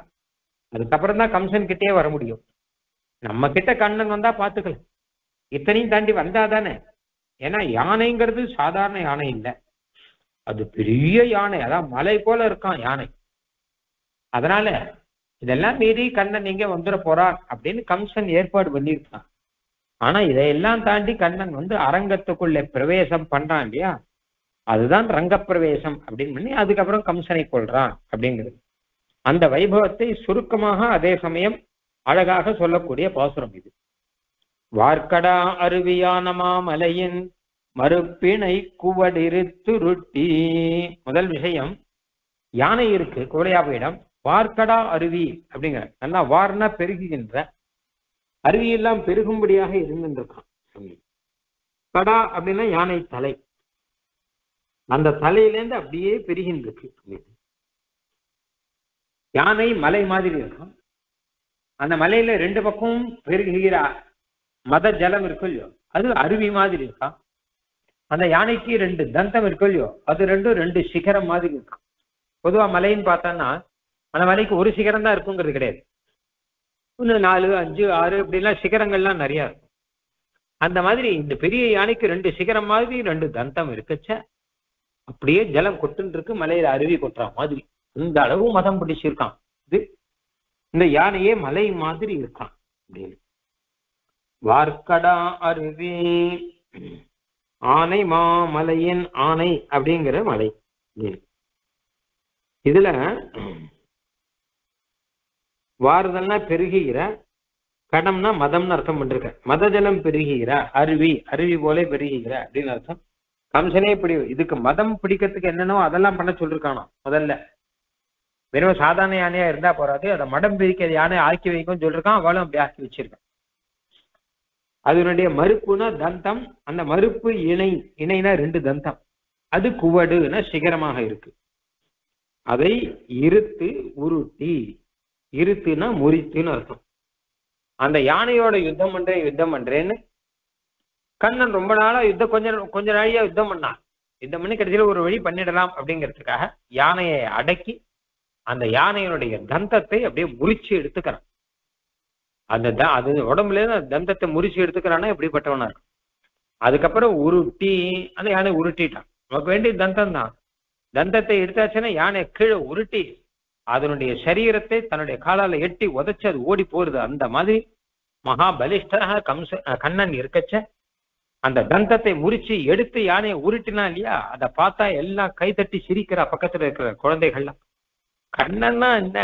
அதுக்கப்புறம் தான் கம்சன் கிட்டே வர முடியும். நம்ம கிட்ட கண்ணன் வந்தா பாத்துக்கலாம் இத்தனையும் தாண்டி வந்தா தானே. ஏன்னா யானைங்கிறது சாதாரண யானை இல்லை. அது பெரிய யானை. அதான் மலை போல இருக்கான் யானை. அதனால இதெல்லாம் மீறி கண்ணன் இங்க வந்துட போறான் அப்படின்னு கம்சன் ஏற்பாடு பண்ணியிருக்கான். ஆனா இதையெல்லாம் தாண்டி கண்ணன் வந்து அரங்கத்துக்குள்ள பிரவேசம் பண்றான் இல்லையா? அதுதான் ரங்கப்பிரவேசம் அப்படின்னு பண்ணி அதுக்கப்புறம் கம்சனை கொள்றான் அப்படிங்கிறது. அந்த வைபவத்தை சுருக்கமாக அதே சமயம் அழகாக சொல்லக்கூடிய பாசுரம் இது. வார்க்கடா அருவியான மாமலையின் மறுப்பிணை குவடிருத்துருட்டி. முதல் விஷயம் யானை இருக்கு குவளையாபீடம் வார்க்கடா அருவி அப்படிங்க நல்லா வார்னா பெருகுகின்ற அருவியெல்லாம் பெருகும்படியாக இருந்துருக்கான் கடா அப்படின்னா யானை தலை. அந்த தலையிலேருந்து அப்படியே பெருகின்றிருக்கு யானை மலை மாதிரி இருக்கும். அந்த மலையில ரெண்டு பக்கமும் பெருகுகிற மத ஜலம் இருக்கும் இல்லையோ அது அருவி மாதிரி இருக்கும். அந்த யானைக்கு ரெண்டு தந்தம் இருக்கும் இல்லையோ அது ரெண்டும் ரெண்டு சிகரம் மாதிரி இருக்கும். பொதுவா மலைன்னு பார்த்தோன்னா அந்த மலைக்கு ஒரு சிகரம் தான் இருக்குங்கிறது கிடையாது. இன்னும் நாலு அஞ்சு ஆறு இப்படிலாம் சிகரங்கள்லாம் நிறையா இருக்கும். அந்த மாதிரி இந்த பெரிய யானைக்கு ரெண்டு சிகரம் மாதிரி ரெண்டு தந்தம் இருக்கச்ச அப்படியே ஜலம் கொட்டுன்னு இருக்கு மலையில அருவி கொட்டுற மாதிரி. இந்த அளவு மதம் பிடிச்சிருக்கான். இது இந்த யானையே மலை மாதிரி இருக்கான். அப்படின்னு. வார்க்கடா அருவி. ஆனை மாமலையின் ஆனை அப்படிங்கிற மலை. இதுல வாறுதல்னா பெருகிற கடம்னா மதம்னு அர்த்தம் பண்ணிருக்க மத ஜலம் பெருகிற அருவி அருவி போல பெருகுகிற அப்படின்னு அர்த்தம். கம்சனே இப்படி இதுக்கு மதம் பிடிக்கிறதுக்கு என்னென்னோ அதெல்லாம் பண்ண சொல்லிருக்கானோ முதல்ல. வெறும் சாதாரண யானையா இருந்தா போறாது அதை மடம் பிரிக்கிற யானை ஆக்கி வைக்கும் சொல்லிருக்கான் அவளும் அப்படி ஆக்கி வச்சிருக்கான். அதனுடைய மறுப்புனா தந்தம் அந்த மறுப்பு இணை இணைனா ரெண்டு தந்தம். அது குவடுன்னா சிகரமாக இருக்கு. அதை இருத்து உருட்டி இருத்துனா முறித்துன்னு அர்த்தம். அந்த யானையோட யுத்தம் பண்றேன் யுத்தம் பண்றேன்னு கண்ணன் ரொம்ப நாளா யுத்தம் கொஞ்ச கொஞ்ச நாளையா யுத்தம் பண்ணான். யுத்தம் பண்ணி கடைசியில ஒரு வழி பண்ணிடலாம் அப்படிங்கிறதுக்காக யானையை அடக்கி அந்த யானையினுடைய தந்தத்தை அப்படியே முறிச்சு எடுத்துக்கிறான். அந்த த- அது உடம்புல இருந்து அந்த தந்தத்தை முறிச்சு எடுத்துக்கிறான்னா எப்படிப்பட்டவனா இருக்கும் அதுக்கப்புறம் உருட்டி அந்த யானை உருட்டிட்டான். நமக்கு வேண்டிய தந்தம் தான் தந்தத்தை எடுத்தாச்சுன்னா யானை கீழே உருட்டி அதனுடைய சரீரத்தை தன்னுடைய காலால எட்டி உதச்சு அது ஓடி போறது அந்த மாதிரி மகா பலிஷ்டராக கம்ச கண்ணன் இருக்கச்ச அந்த தந்தத்தை முறிச்சு எடுத்து யானையை உருட்டினா இல்லையா? அதை பார்த்தா எல்லாம் கைதட்டி சிரிக்கிறா பக்கத்துல இருக்கிற குழந்தைகள்லாம். கண்ணன்னா என்ன?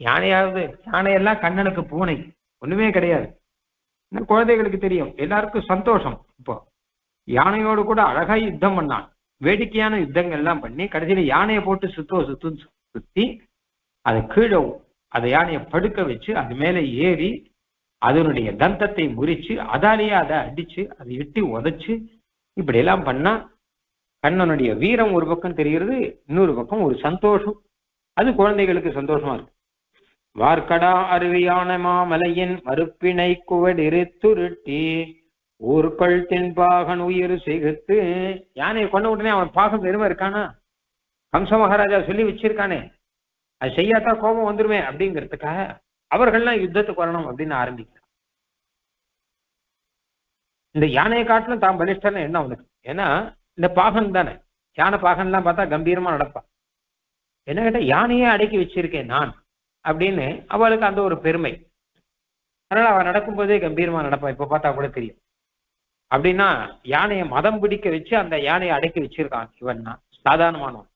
யானையாவது யானையெல்லாம் கண்ணனுக்கு பூனை. ஒண்ணுமே கிடையாது. இன்னும் குழந்தைகளுக்கு தெரியும்? எல்லாருக்கும் சந்தோஷம் இப்போ. யானையோடு கூட அழகா யுத்தம் பண்ணான். வேடிக்கையான யுத்தங்கள் எல்லாம் பண்ணி கடைசியில யானையை போட்டு சுத்தோ சுத்து சுத்தி அதை கீழே அதை யானையை படுக்க வச்சு அது மேல ஏறி அதனுடைய தந்தத்தை முறிச்சு அதாலேயே அதை அடிச்சு அதை எட்டி உதைச்சு இப்படி எல்லாம் பண்ணா கண்ணனுடைய வீரம் ஒரு பக்கம் தெரிகிறது இன்னொரு பக்கம் ஒரு சந்தோஷம். அது குழந்தைகளுக்கு சந்தோஷமா இருக்கு. வார்க்கடா அருவியான மாமலையின் மறுப்பினை குவடிருத்துருட்டி ஊர்கொள் தென்பாகன் உயிர் சிகித்து. யானையை கொண்ட உடனே அவன் பாகம் பெருமை இருக்கானா? கம்ச மகாராஜா சொல்லி வச்சிருக்கானே. அது செய்யாதா கோபம் வந்துருமே அப்படிங்கிறதுக்காக அவர்கள்லாம் யுத்தத்துக்கு வரணும் அப்படின்னு ஆரம்பிக்கிறார். இந்த யானையை காட்டிலும் தான் பலிஷ்டன்னு என்ன அவனுக்கு ஏன்னா இந்த பாகன் தானே. யானை பாகன்லாம் பார்த்தா கம்பீரமா நடப்பான் என்ன கேட்டா யானையே அடக்கி வச்சிருக்கேன் நான் அப்படின்னு அவளுக்கு அந்த ஒரு பெருமை. அதனால அவன் நடக்கும்போதே கம்பீரமா நடப்பான் இப்ப பார்த்தா கூட தெரியும். அப்படின்னா யானையை மதம் பிடிக்க வச்சு அந்த யானையை அடக்கி வச்சிருக்கான் இவன் சாதாரணமானவன்.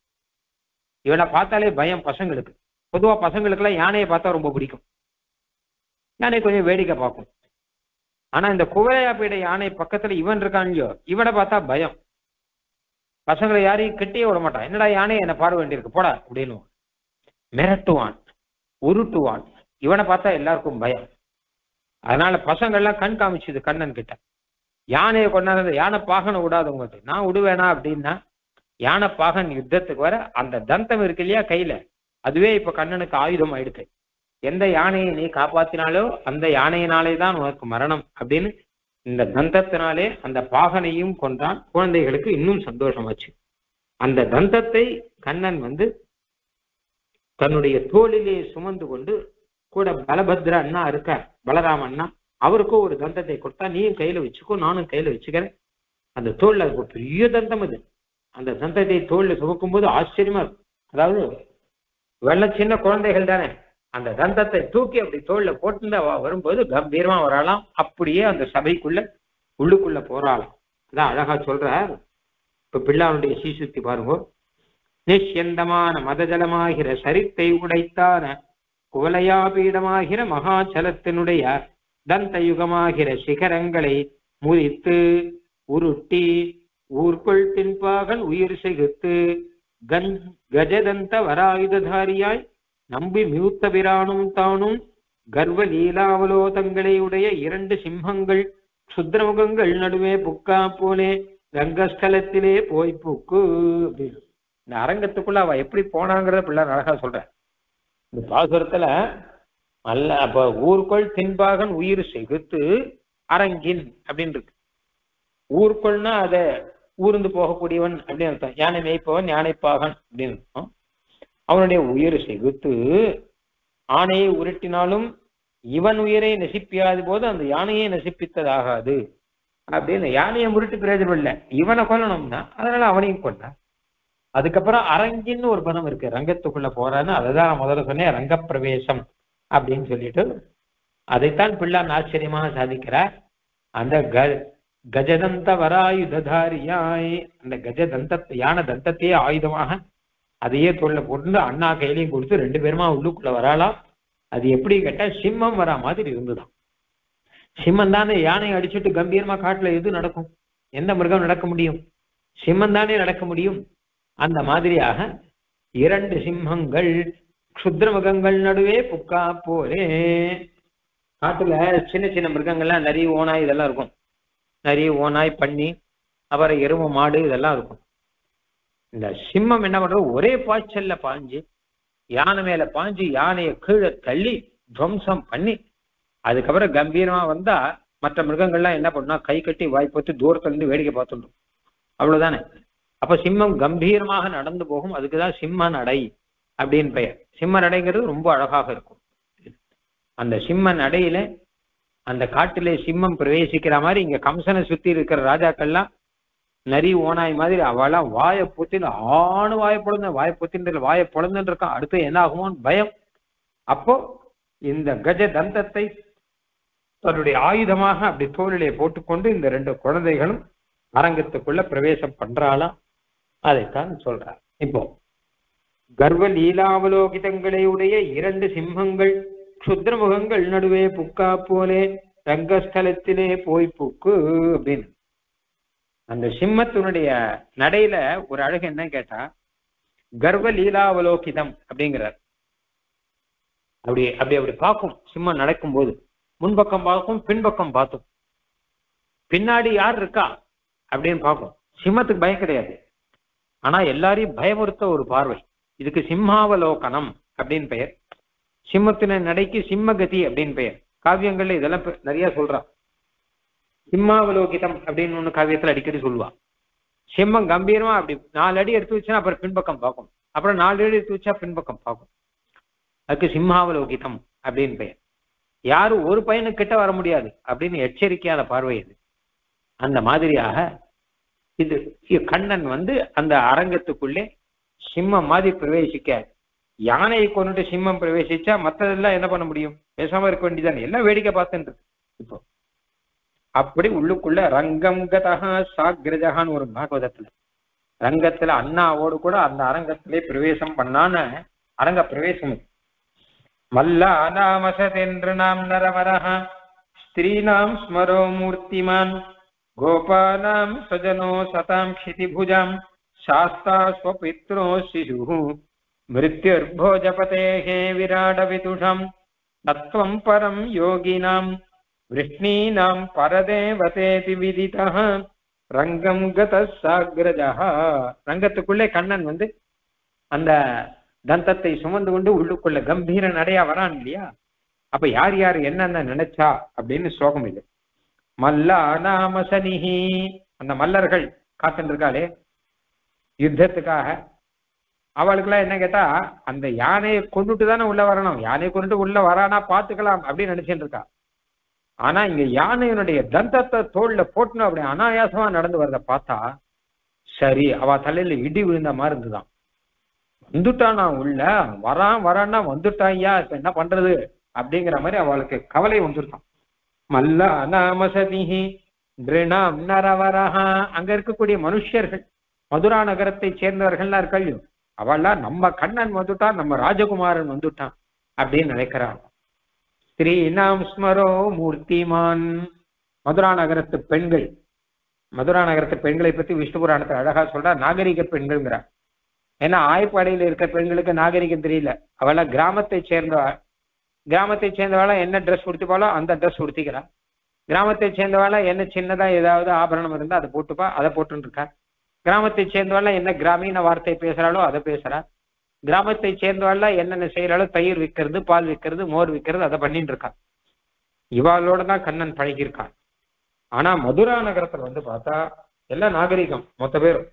இவனை பார்த்தாலே பயம் பசங்களுக்கு. பொதுவா பசங்களுக்கெல்லாம் யானையை பார்த்தா ரொம்ப பிடிக்கும். யானை கொஞ்சம் வேடிக்கை பார்க்கும். ஆனா இந்த குவலையாப்பேடை யானை பக்கத்துல இவன் இருக்கான் இல்லையோ இவனை பார்த்தா பயம். பசங்களை யாரையும் கெட்டியே விட மாட்டான். என்னடா யானை என்ன பாட வேண்டியிருக்கு? போடா அப்படின்னு மிரட்டுவான் உருட்டுவான். இவனை பார்த்தா எல்லாருக்கும் பயம். அதனால பசங்கள்லாம் கண் காமிச்சுது கண்ணன் கிட்ட. யானையை கொண்டாந்து யானை பாகனை விடாதவங்க நான் விடுவேனா அப்படின்னா யானை பாகன் யுத்தத்துக்கு வர அந்த தந்தம் இருக்கு இல்லையா கையில? அதுவே இப்ப கண்ணனுக்கு ஆயுதம் ஆயிடுச்சு எந்த யானையை நீ காப்பாத்தினாலோ அந்த யானையினாலே தான் உனக்கு மரணம் அப்படின்னு இந்த தந்தத்தினாலே அந்த பாகனையும் கொன்றான். குழந்தைகளுக்கு இன்னும் சந்தோஷமாச்சு. அந்த தந்தத்தை கண்ணன் வந்து தன்னுடைய தோளிலே சுமந்து கொண்டு கூட பலபத்ர அண்ணா இருக்கார் பலராம அண்ணா அவருக்கும் ஒரு தந்தத்தை கொடுத்தா நீயும் கையில வச்சுக்கோ நானும் கையில வச்சுக்கிறேன். அந்த தோல்ல ஒரு பெரிய தந்தம் அது. அந்த தந்தத்தை தோல்ல சுமக்கும் போது ஆச்சரியமா இருக்கும். அதாவது வெள்ள சின்ன குழந்தைகள் தானே. அந்த தந்தத்தை தூக்கி அப்படி தோல்ல போட்டு வரும்போது கம்பீரமா வராலாம் அப்படியே அந்த சபைக்குள்ள உள்ளுக்குள்ள போராளாம் அதான் அழகா சொல்ற இப்ப பிள்ளானுடைய சீசுத்தி பாருங்க. நிஷ்யந்தமான மதஜலமாகிற சரித்தை உடைத்தான குவலையாபீடமாகிற மகாச்சலத்தினுடைய தந்த யுகமாகிற சிகரங்களை முறித்து உருட்டி ஊர்கொள் தின்பாகன் உயிர் செகுத்து. கன் கஜதந்த வராயுததாரியாய் நம்பி மியூத்த பிரானும் தானும் கர்வ லீலாவலோதங்களை உடைய இரண்டு சிம்மங்கள் சுத்திரமுகங்கள் நடுவே புக்கா போலே கங்கஸ்தலத்திலே போய் புக்கு. அப்படின்னு இந்த அரங்கத்துக்குள்ள அவ எப்படி போனாங்கிறத பிள்ளை அழகா சொல்ற. இந்த பாசுரத்துல நல்ல அப்ப ஊர்கொள் தின்பாகன் உயிர் செகுத்து அரங்கின் அப்படின்னு இருக்கு ஊர்கொள்னா அதை ஊர்ந்து போகக்கூடியவன் அப்படின்னு அர்த்தம். யானை மேய்ப்பவன் யானைப்பாகன் அப்படின்னு அர்த்தம். அவனுடைய உயிர் செகுத்து ஆணையை உருட்டினாலும் இவன் உயிரை நசிப்பியாத போது அந்த யானையை நசிப்பித்ததாகாது. அப்படின்னு யானையை முருட்டு பிரயோஜனம் இல்லை. இவனை கொல்லணும்னா அதனால அவனையும் கொண்டான். அதுக்கப்புறம் அரங்கின்னு ஒரு பணம் இருக்கு. ரங்கத்துக்குள்ள போறான்னு அதை தான் நான் முதல்ல சொன்னேன். ரங்கப்பிரவேசம் அப்படின்னு சொல்லிட்டு அதைத்தான் பிள்ளான் ஆச்சரியமாக சாதிக்கிறார். அந்த க கஜதந்த வராயுததாரியாய் அந்த கஜதந்த யானை தந்தத்தையே ஆயுதமாக அதையே தொழில கொண்டு அண்ணா கையிலையும் கொடுத்து ரெண்டு பேருமா உள்ளுக்குள்ள வராலாம் அது எப்படி கேட்டா சிம்மம் வரா மாதிரி இருந்துதான். சிம்மம் தானே யானையை அடிச்சுட்டு கம்பீரமா காட்டுல எது நடக்கும்? எந்த மிருகம் நடக்க முடியும்? சிம்மம் தானே நடக்க முடியும்? அந்த மாதிரியாக இரண்டு சிம்மங்கள் க்ஷுத்திரமிருகங்கள் நடுவே புக்கா போரே காட்டுல சின்ன சின்ன மிருகங்கள்லாம் நிறைய ஓனா இதெல்லாம் இருக்கும். நரி ஓனாய் பண்ணி அப்புறம் எருமை மாடு இதெல்லாம் இருக்கும். இந்த சிம்மம் என்ன பண்றது ஒரே பாய்ச்சல்ல பாஞ்சு யானை மேல பாஞ்சு யானையை கீழே தள்ளி துவம்சம் பண்ணி அதுக்கப்புறம் கம்பீரமா வந்தா மற்ற மிருகங்கள்லாம் என்ன பண்ணா கை கட்டி வாய் தூரத்துல இருந்து வேடிக்கை பார்த்துடும் அவ்வளவுதானே? அப்ப சிம்மம் கம்பீரமாக நடந்து போகும். அதுக்குதான் சிம்ம நடை அப்படின்னு பெயர். சிம்ம நடைங்கிறது ரொம்ப அழகாக இருக்கும். அந்த சிம்ம நடையில அந்த காட்டிலே சிம்மம் பிரவேசிக்கிற மாதிரி இங்க கம்சனை சுத்தி இருக்கிற ராஜாக்கள்லாம் நரி ஓனாய் மாதிரி அவெல்லாம் வாயை பொத்தின்னு ஆணு வாயை பொழுந்த வாயை பொத்தின்ற வாயை பொழுந்துன்னு இருக்கான் அடுத்து என்ன ஆகுமோன்னு பயம். அப்போ இந்த கஜ தந்தத்தை தன்னுடைய ஆயுதமாக அப்படி தோளிலே போட்டுக்கொண்டு இந்த ரெண்டு குழந்தைகளும் அரங்கத்துக்குள்ள பிரவேசம் பண்றாளாம். அதைத்தான் சொல்றார். இப்போ கர்வ லீலாவலோகிதங்களை உடைய இரண்டு சிம்மங்கள் க்ஷுத்ர முகங்கள் நடுவே புக்கா போலே ரங்கஸ்தலத்திலே போய் புக்கு அப்படின்னு அந்த சிம்மத்தினுடைய நடையில ஒரு அழகு என்ன கேட்டா கர்வ லீலாவலோகிதம் அப்படிங்கிறார் அப்படி அப்படி அப்படி பார்க்கும் சிம்மம் நடக்கும் போது முன்பக்கம் பார்க்கும் பின்பக்கம் பார்த்தும் பின்னாடி யார் இருக்கா அப்படின்னு பார்க்கும் சிம்மத்துக்கு பயம் கிடையாது ஆனா எல்லாரையும் பயமுறுத்த ஒரு பார்வை இதுக்கு சிம்மாவலோகனம் அப்படின்னு பெயர் சிம்மத்தின நடைக்கு சிம்மகதி அப்படின்னு பெயர். காவியங்கள்ல இதெல்லாம் நிறைய சொல்றான். சிம்மாவலோகிதம் அப்படின்னு ஒண்ணு காவியத்துல அடிக்கடி சொல்லுவா. சிம்மம் கம்பீரமா அப்படி நாலு அடி எடுத்து வச்சுன்னா அப்புறம் பின்பக்கம் பார்க்கும். அப்புறம் நாலு அடி எடுத்து வச்சா பின்பக்கம் பார்க்கும். அதுக்கு சிம்மாவலோகிதம் அப்படின்னு பெயர். யாரும் ஒரு பையனு கிட்ட வர முடியாது அப்படின்னு எச்சரிக்கையான பார்வை இது. அந்த மாதிரியாக இது கண்ணன் வந்து அந்த அரங்கத்துக்குள்ளே சிம்மம் மாதிரி பிரவேசிக்க யானையை கொண்டுட்டு சிம்மம் பிரவேசிச்சா மற்றதெல்லாம் என்ன பண்ண முடியும் பேசாம இருக்க வேண்டியதானே எல்லாம் வேடிக்கை பார்த்துட்டு இப்போ அப்படி உள்ளுக்குள்ள ரங்கம் கதகா சாக்ரஜகான்னு ஒரு பாகவதத்துல ரங்கத்துல அண்ணாவோடு கூட அந்த அரங்கத்திலே பிரவேசம் பண்ணான்னு அரங்க பிரவேசம் மல்லானாமசதென்று நாம் நரவரஹ ஸ்திரீனாம் ஸ்மரோ மூர்த்திமான் கோபானாம் சஜனோ சதாம் க்ஷிதிபுஜாம் சாஸ்தா ஸ்வபித்ரோ சிசு स्वपित्रो शिशुः मृत्युर्भोजपतेः विराडविदुषम् तत्त्वम् परम् योगिनाम् वृष्णीनाम् परदेवतेति विदितः ரங்கம் கத சாக்ரஜா ரங்கத்துக்குள்ளே கண்ணன் வந்து அந்த தந்தத்தை சுமந்து கொண்டு உள்ளுக்குள்ள கம்பீர நடையா வரான் இல்லையா அப்ப யார் யார் என்னென்ன நினைச்சா அப்படின்னு ஸ்லோகம் இது மல்லானாமசனிஹி அந்த மல்லர்கள் காத்துட்டு இருக்காளே யுத்தத்துக்காக அவளுக்குலாம் என்ன கேட்டா அந்த யானையை கொண்டுட்டு தானே உள்ள வரணும். யானையை கொண்டுட்டு உள்ள வரானா பாத்துக்கலாம் அப்படின்னு நினைச்சிட்டு இருக்கா. ஆனா இங்க யானையினுடைய தந்தத்தை தோல்ல போட்டுன்னு அப்படி அனாயாசமா நடந்து வரத பார்த்தா சரி அவ தலையில இடி விழுந்த மாதிரி இருந்துதான். வந்துட்டானா உள்ள? வரான் வரான்னா வந்துட்டாயா இப்ப என்ன பண்றது? அப்படிங்கிற மாதிரி அவளுக்கு கவலை வந்துருக்கான் மல்ல அனாமசதிஹி திருணாம் நரவரஹா. அங்க இருக்கக்கூடிய மனுஷர்கள் மதுரா நகரத்தை சேர்ந்தவர்கள்லாம் இருக்கையும் அவள்லாம் நம்ம கண்ணன் வந்துட்டான் நம்ம ராஜகுமாரன் வந்துட்டான் அப்படின்னு நினைக்கிறான். ஸ்ரீநாம் ஸ்மரோ மூர்த்திமான். மதுரா நகரத்து பெண்கள் மதுரா நகரத்து பெண்களை பத்தி விஷ்ணு புராணத்துல அழகா சொல்றா நாகரிக பெண்கள்ங்கிறா ஏன்னா ஆய்ப்பாடையில் இருக்க பெண்களுக்கு நாகரிகம் தெரியல. அவெல்லாம் கிராமத்தை சேர்ந்தவா கிராமத்தை சேர்ந்தவாள என்ன ட்ரெஸ் உடுத்திப்பாளோ அந்த ட்ரெஸ் உடுத்திக்கிறா. கிராமத்தை சேர்ந்தவாளா என்ன சின்னதா ஏதாவது ஆபரணம் இருந்தா அதை போட்டுப்பா அதை போட்டுன்னு இருக்கா. கிராமத்தை சேர்ந்தவாளா என்ன கிராமீண வார்த்தை பேசுறாளோ அதை பேசுறா. கிராமத்தை சேர்ந்தவாள்லாம் என்னென்ன செய்யறாளோ தயிர் விற்கிறது பால் விற்கிறது மோர் விற்கிறது அதை பண்ணிட்டு இருக்கான் இவாளோட தான் கண்ணன் பழகியிருக்கான் ஆனா மதுரா நகரத்துல வந்து பார்த்தா எல்லாம் நாகரிகம் மொத்த பேரும்.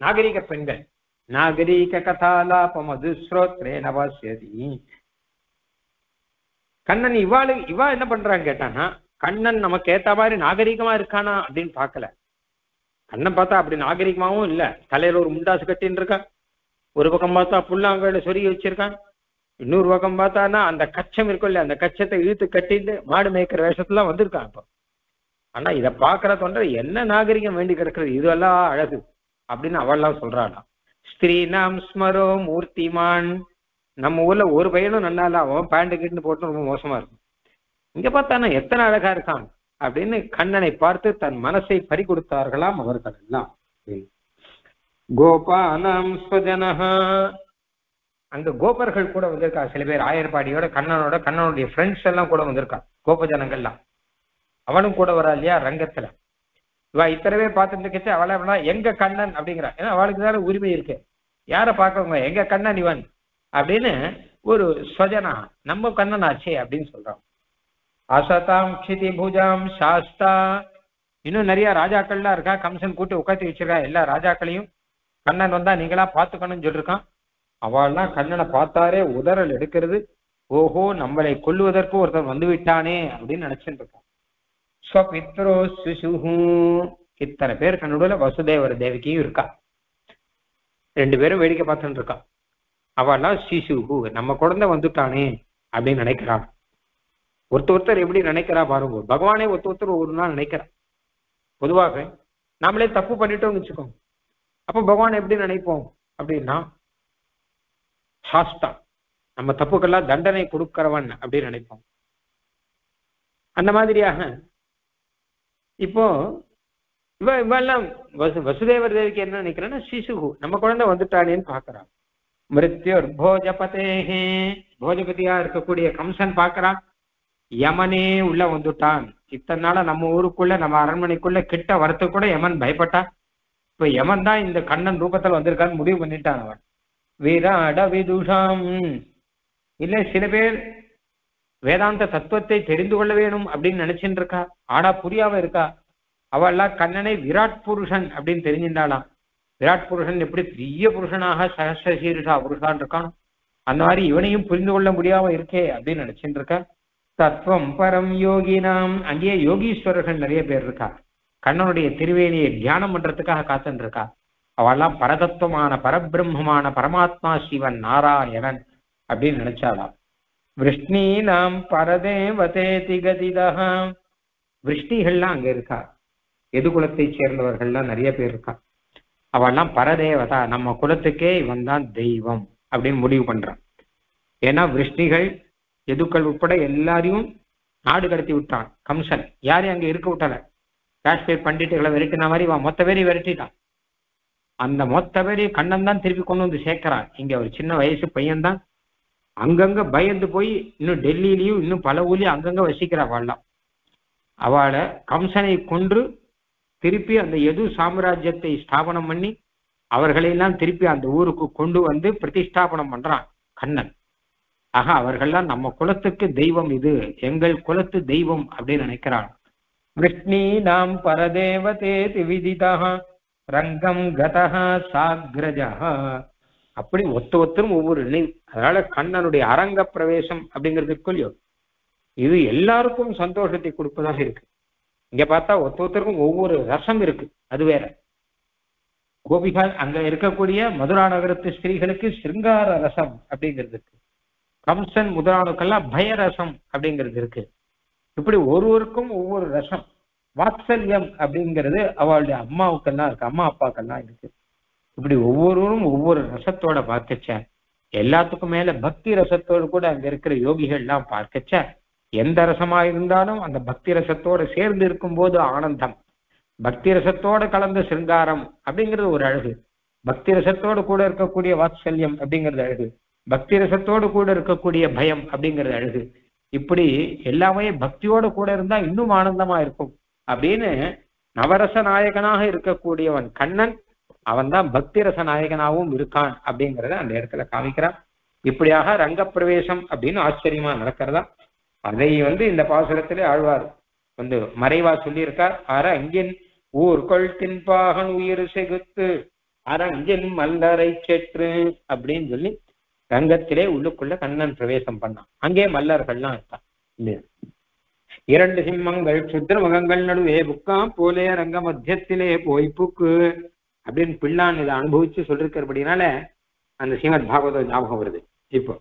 நாகரிக பெண்கள். நாகரிக அது ஸ்ரோத்ரே நவாசியதி கண்ணன் இவாளு இவா என்ன பண்றான்னு கேட்டானா கண்ணன் நமக்கு ஏத்த மாதிரி நாகரிகமா இருக்கானா அப்படின்னு பார்க்கல. கண்ணன் பார்த்தா அப்படி நாகரிகமாவும் இல்ல. தலையில ஒரு முண்டாசு கட்டின்னு இருக்கான். ஒரு பக்கம் பார்த்தா புல்லாங்கல சொருகி வச்சிருக்கான். இன்னொரு பக்கம் பார்த்தானா அந்த கச்சம் இருக்கும் இல்லையா? அந்த கச்சத்தை இழுத்து கட்டிட்டு மாடு மேய்க்கிற வேஷத்துல வந்திருக்கான் இப்போ. ஆனா இதை பாக்குற தொண்டர் என்ன நாகரிகம் வேண்டி கிடக்குறது இதெல்லாம் அழகு அப்படின்னு அவள்லாம் சொல்றாளாம். ஸ்திரீனாம் ஸ்மரோ மூர்த்திமான். நம்ம ஊர்ல ஒரு பையனும் நல்லா இல்ல அவன் பேண்ட் கிட்டு போட்டு ரொம்ப மோசமா இருக்கும் இங்க பார்த்தானா எத்தனை அழகா இருக்கான் அப்படின்னு கண்ணனை பார்த்து தன் மனசை பறி கொடுத்தார்களாம் அவர்கள் எல்லாம். கோபானாம் ஸ்வஜனஹா. அங்க கோபர்கள் கூட வந்திருக்கா. சில பேர் ஆயர்பாடியோட கண்ணனோட கண்ணனுடைய ஃப்ரெண்ட்ஸ் எல்லாம் கூட வந்திருக்கா. கோபஜனங்கள்லாம். அவனும் கூட வரா இல்லையா ரங்கத்துல. இவ இத்தனை பேர் பார்த்துட்டு இருக்கச்சு அவளை அவளா எங்க கண்ணன்? அப்படிங்கிறா. ஏன்னா அவளுக்கு தானே உரிமை இருக்கு. யாரை பாக்கவங்க எங்க கண்ணன் இவன். அப்படின்னு ஒரு ஸ்வஜனா நம்ம கண்ணன் ஆச்சே அப்படின்னு சொல்றான். அசதாம் கிதி பூஜாம் சாஸ்தா இன்னும் நிறைய ராஜாக்கள்லாம் இருக்கா? கம்சன் கூட்டி உட்காந்து வச்சிருக்கா? எல்லா ராஜாக்களையும் கண்ணன் வந்தா நீங்களா பார்த்துக்கணும்னு சொல்லிருக்கான். அவள்லாம் கண்ணனை பார்த்தாரே உதறல் எடுக்கிறது. ஓஹோ நம்மளை கொல்லுவதற்கு ஒருத்தர் வந்து விட்டானே அப்படின்னு நினைச்சுட்டு இருக்கான். ஸ்வபித்ரோ சுசுஹு. இத்தனை பேர் கண்ணுடல வசுதேவர் தேவிக்கையும் இருக்கா? ரெண்டு பேரும் வேடிக்கை பார்த்துட்டு இருக்கா அவள்லாம் சிசுஹு நம்ம குழந்தை வந்துட்டானே அப்படின்னு நினைக்கிறான். ஒருத்தர் ஒருத்தர் எப்படி நினைக்கிறா பாருங்க. பகவானே ஒருத்த ஒருத்தர் ஒரு நாள் நினைக்கிறா. பொதுவாக நாமளே தப்பு பண்ணிட்டோம்னு வச்சுக்கோங்க. அப்ப பகவான் எப்படி நினைப்போம் அப்படின்னா சாஸ்தா. நம்ம தப்புக்கெல்லாம் தண்டனை கொடுக்கிறவன் அப்படின்னு நினைப்போம். அந்த மாதிரியாக இப்போ இவ இவெல்லாம் வசு வசுதேவர் தேவிக்கு என்ன நினைக்கிறேன்னா சிசுகு நம்ம குழந்தை வந்துட்டானேன்னு பாக்குறான் மிருத்யுர் போஜபதேஹே. போஜபதியா இருக்கக்கூடிய கம்சன் பாக்குறான் யமனே உள்ள வந்துட்டான். இத்தனை நாளா நம்ம ஊருக்குள்ள நம்ம அரண்மனைக்குள்ள கிட்ட வரத்துக்கு கூட யமன் பயப்பட்டா இப்ப யமன் தான் இந்த கண்ணன் ரூபத்தில் வந்திருக்கான்னு முடிவு பண்ணிட்டான் அவன். விராட விதுஷாம். இல்ல சில பேர் வேதாந்த தத்துவத்தை தெரிந்து கொள்ள வேணும் அப்படின்னு நினைச்சுட்டு இருக்கா? ஆனா புரியாம இருக்கா? அவெல்லாம் கண்ணனை விராட் புருஷன் அப்படின்னு தெரிஞ்சிருந்தாளாம். விராட் புருஷன் எப்படி பெரிய புருஷனாக சகச சீருஷா புருஷான் இருக்கானோ? அந்த மாதிரி இவனையும் புரிந்து கொள்ள முடியாம இருக்கே அப்படின்னு நினைச்சுட்டு இருக்கா? தத்துவம் பரம் யோகினாம். அங்கேயே யோகீஸ்வரர்கள் நிறைய பேர் இருக்கா? கண்ணனுடைய திருவேணியை தியானம் பண்றதுக்காக காத்துன்னு இருக்கா அவெல்லாம் பரதத்துவமான பரபிரம்மமான பரமாத்மா சிவன் நாராயணன் அப்படின்னு நினைச்சாலாம் விஷ்ணீனாம் பரதேவதே திகதிதா விஷ்ணிகள்லாம் அங்க இருக்கா? எது குலத்தை சேர்ந்தவர்கள்லாம் நிறைய பேர் இருக்கா? அவெல்லாம் பரதேவதா நம்ம குலத்துக்கே இவன் தான் தெய்வம் அப்படின்னு முடிவு பண்றான். ஏன்னா விஷ்ணிகள் எதுக்கள் உட்பட எல்லாரையும் நாடு கடத்தி விட்டான் கம்சன். யாரையும் அங்க இருக்க விட்டல? காஷ்மீர் பண்டிட்டுகளை விரட்டின மாதிரி இவன் மொத்த பேரையும் விரட்டிட்டான். அந்த மொத்த பேரையும் கண்ணன் தான் திருப்பி கொண்டு வந்து சேர்க்கிறான். இங்க ஒரு சின்ன வயசு பையன் தான் அங்கங்க பயந்து போய் இன்னும் டெல்லியிலயும் இன்னும் பல ஊர்லயும் அங்கங்க வசிக்கிற அவள்லாம் அவளை கம்சனை கொன்று திருப்பி அந்த எது சாம்ராஜ்யத்தை ஸ்தாபனம் பண்ணி அவர்களையெல்லாம் திருப்பி அந்த ஊருக்கு கொண்டு வந்து பிரதிஷ்டாபனம் பண்றான் கண்ணன். ஆக அவர்கள்லாம் நம்ம குலத்துக்கு தெய்வம் இது. எங்கள் குலத்து தெய்வம் அப்படின்னு நினைக்கிறான் விஷ்ணி நாம் பரதேவதே விதிதா ரங்கம் கதா சாக்ரஜா அப்படி ஒத்த ஒத்தரும் ஒவ்வொரு நினைவு அதனால கண்ணனுடைய அரங்க பிரவேசம் அப்படிங்கிறது இல்லையோ? இது எல்லாருக்கும் சந்தோஷத்தை கொடுப்பதாக இருக்கு. இங்க பார்த்தா ஒத்த ஒருத்தருக்கும் ஒவ்வொரு ரசம் இருக்கு. அது வேற. கோபிகள் அங்க இருக்கக்கூடிய மதுரா நகரத்து ஸ்திரீகளுக்கு சிருங்கார ரசம் அப்படிங்கிறது இருக்கு. கம்சன் முதலானுக்கெல்லாம் பயரசம் அப்படிங்கிறது இருக்கு. இப்படி ஒருவருக்கும் ஒவ்வொரு ரசம். வாத்சல்யம் அப்படிங்கிறது அவளுடைய அம்மாவுக்கெல்லாம் இருக்கு அம்மா அப்பாக்கெல்லாம் இருக்கு. இப்படி ஒவ்வொருவரும் ஒவ்வொரு ரசத்தோட பார்க்கச்ச. எல்லாத்துக்கும் மேல பக்தி ரசத்தோடு கூட அங்க இருக்கிற யோகிகள்லாம் பார்க்கச்ச. எந்த ரசமா இருந்தாலும் அந்த பக்தி ரசத்தோட சேர்ந்து இருக்கும்போது ஆனந்தம். பக்தி ரசத்தோட கலந்த சிருங்காரம் அப்படிங்கிறது ஒரு அழகு. பக்தி ரசத்தோடு கூட இருக்கக்கூடிய வாத்சல்யம் அப்படிங்கிறது அழகு. பக்தி ரசத்தோடு கூட இருக்கக்கூடிய பயம் அப்படிங்கிறது அழகு. இப்படி எல்லாமே பக்தியோட கூட இருந்தா இன்னும் ஆனந்தமா இருக்கும். அப்படின்னு நவரச நாயகனாக இருக்கக்கூடியவன் கண்ணன் அவன் தான் பக்தி ரச நாயகனாகவும் இருக்கான் அப்படிங்கிறத அந்த இடத்துல காமிக்கிறான். இப்படியாக ரங்கப்பிரவேசம் அப்படின்னு ஆச்சரியமா நடக்கிறதா? அதை வந்து இந்த பாசுரத்திலே ஆழ்வார் வந்து மறைவா சொல்லியிருக்கார். அரங்கின் ஊர்கொள் தின்பாகன் உயிர் செகுத்து அரங்கின் மல்லரை செற்று அப்படின்னு சொல்லி ரங்கத்திலே உள்ளுக்குள்ள கண்ணன் பிரவேசம் பண்ணான். அங்கே மல்லர்கள்லாம் இருக்கான் இல்லையா? இரண்டு சிம்மங்கள் சுத்திர முகங்கள் நடுவே புக்காம் போலே ரங்க மத்தியத்திலே போய் புக்கு அப்படின்னு பிள்ளான் இதை அனுபவிச்சு சொல்லிருக்கிறபடினால அந்த ஸ்ரீமத் பாகவத ஞாபகம் வருது. இப்போ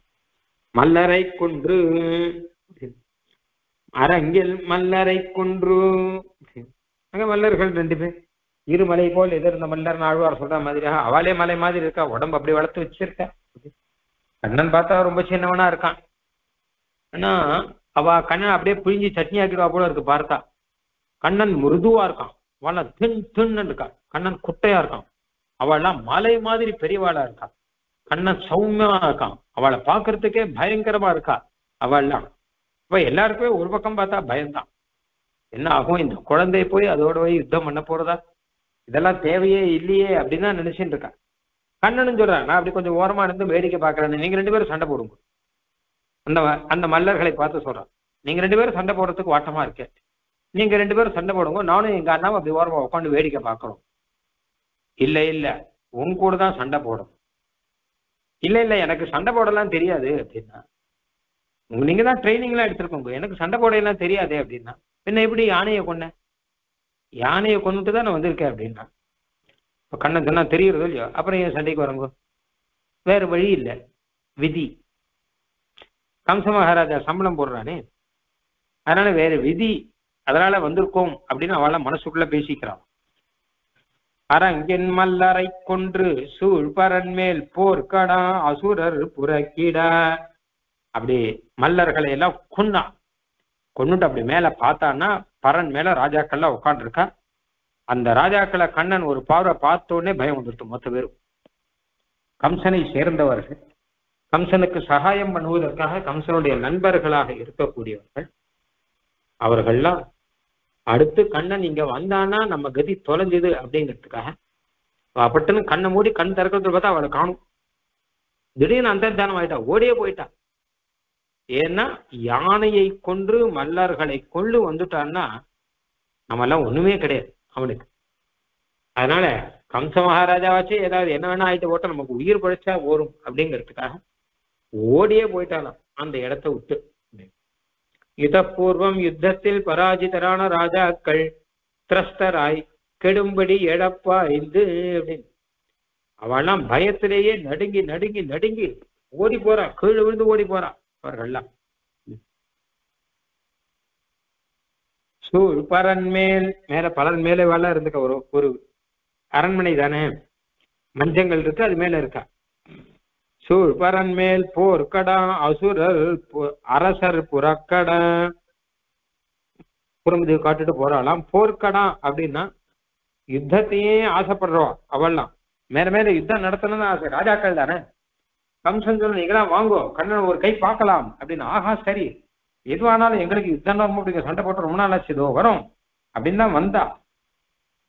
மல்லரை கொன்று அரங்கில் மல்லரை கொன்று. அங்க மல்லர்கள் ரெண்டு பேர். இருமலை போல் எதிர்ந்த மல்லர் ஆழ்வார் சொல்ற மாதிரி அவளே மலை மாதிரி இருக்கா? உடம்பு அப்படி வளர்த்து வச்சிருக்க? கண்ணன் பார்த்தா ரொம்ப சின்னவனா இருக்கான். ஆனா அவ கண்ணன் அப்படியே பிழிஞ்சு சட்னி ஆக்கிடுவா போல இருக்கு பார்த்தா. கண்ணன் மிருதுவா இருக்கான். அவள தின் தின்னு இருக்கா. கண்ணன் குட்டையா இருக்கான். அவள்லாம் மலை மாதிரி பெரியவாளா இருக்கா. கண்ணன் சௌமியமா இருக்கான். அவளை பாக்குறதுக்கே பயங்கரமா இருக்கா. அவள்லாம். இப்ப எல்லாருக்குமே ஒரு பக்கம் பார்த்தா பயம்தான். என்ன ஆகும்? இந்த குழந்தை போய் அதோட போய் யுத்தம் பண்ண போறதா? இதெல்லாம் தேவையே இல்லையே அப்படின்னு தான் நினைச்சுட்டு இருக்கா. கண்ணனும் சொல்றான் நான் அப்படி கொஞ்சம் ஓரமா இருந்து வேடிக்கை பாக்குறேன் நீங்க ரெண்டு பேரும் சண்டை போடுங்க. அந்த அந்த மல்லர்களை பார்த்து சொல்றான் நீங்க ரெண்டு பேரும் சண்டை போடுறதுக்கு வாட்டமா இருக்கு? நீங்க ரெண்டு பேரும் சண்டை போடுங்க. நானும் எங்க அண்ணாவும் அப்படி ஓரமா உட்காந்து வேடிக்கை பார்க்கணும் இல்ல இல்ல. உன் கூட தான் சண்டை போடும். இல்ல இல்ல. எனக்கு சண்டை போடலாம் தெரியாது அப்படின்னா நீங்க தான் ட்ரைனிங் எல்லாம் எடுத்திருக்கோங்க. எனக்கு சண்டை போடையெல்லாம் தெரியாதே அப்படின்னா பின்ன எப்படி யானையை கொன்ன? யானையை கொண்டுட்டு தான் நான் வந்திருக்கேன் அப்படின்னா இப்போ கண்ணன் கண்ணா தெரியுறதோ இல்லையோ? அப்புறம் ஏன் சண்டைக்கு வரங்க வேற வழி இல்லை. விதி. கம்ச மகாராஜா சம்பளம் போடுறானே. அதனால வேற விதி அதனால வந்திருக்கோம் அப்படின்னு அவள மனசுக்குள்ள பேசிக்கிறான். அரங்கின் மல்லரை கொன்று சூழ்பரன் மேல் போர்க்கடா அசுரர் புறக்கிட. அப்படி மல்லர்களை எல்லாம் கொன்னான். கொண்டுட்டு அப்படி மேல பார்த்தான்னா பரன் மேல ராஜாக்கள்லாம் உட்காந்துருக்கா அந்த ராஜாக்களை கண்ணன் ஒரு பார்வை பார்த்தோடனே பயம் வந்துருட்டு மொத்த பேரும். கம்சனை சேர்ந்தவர்கள் கம்சனுக்கு சகாயம் பண்ணுவதற்காக கம்சனுடைய நண்பர்களாக இருக்கக்கூடியவர்கள் அவர்கள்லாம் அடுத்து கண்ணன் இங்க வந்தானா நம்ம கதி தொலைஞ்சுது அப்படிங்கிறதுக்காக அப்பட்டுன்னு கண்ணை மூடி கண் திறக்கிறது பார்த்தா அவளை காணும். திடீர்னு அந்தர்தானம் ஆயிட்டா ஓடியே போயிட்டா. ஏன்னா யானையை கொன்று மல்லர்களை கொண்டு வந்துட்டான்னா நம்ம எல்லாம் ஒண்ணுமே கிடையாது. அவனுக்கு. அதனால கம்ச மகாராஜாவாச்சு ஏதாவது என்ன வேணா ஆயிட்டு போட்டா நமக்கு உயிர் பழிச்சா ஓரும் அப்படிங்கிறதுக்காக ஓடியே போயிட்டாலாம் அந்த இடத்த விட்டு. யுதப்பூர்வம் யுத்தத்தில் பராஜிதரான ராஜாக்கள் திரஸ்தராய் கெடும்படி எடப்பா எடப்பாய்ந்து அப்படின்னு. அவெல்லாம் பயத்திலேயே நடுங்கி நடுங்கி நடுங்கி ஓடி போறா கீழே விழுந்து ஓடி போறா. அவர்கள்லாம் சூழ் பரன் மேல பலன் மேல வேலை இருந்துக்க ஒரு ஒரு அரண்மனை தானே? மஞ்சங்கள் இருக்கு அது மேல இருக்கா? சூழ் மேல் போர்க்கடா அசுரர் அரசர் புறக்கடா. புறமுது காட்டுட்டு போறாளாம். போர்க்கடா அப்படின்னா யுத்தத்தையே ஆசைப்படுறவா அவள்லாம். மேல மேல யுத்தம் நடத்தணும்னு ஆசை. ராஜாக்கள் தானே? கம்சன் சொல்லு நீங்களாம் வாங்கோ கண்ணன் ஒரு கை பார்க்கலாம் அப்படின்னு. ஆஹா சரி. எதுவானாலும் எங்களுக்கு யுத்தம் ரொம்ப பிடிக்கும் சண்டை போட்டு ரொம்ப நாள் ஆச்சு இதோ வரும் அப்படின்னு தான் வந்தா.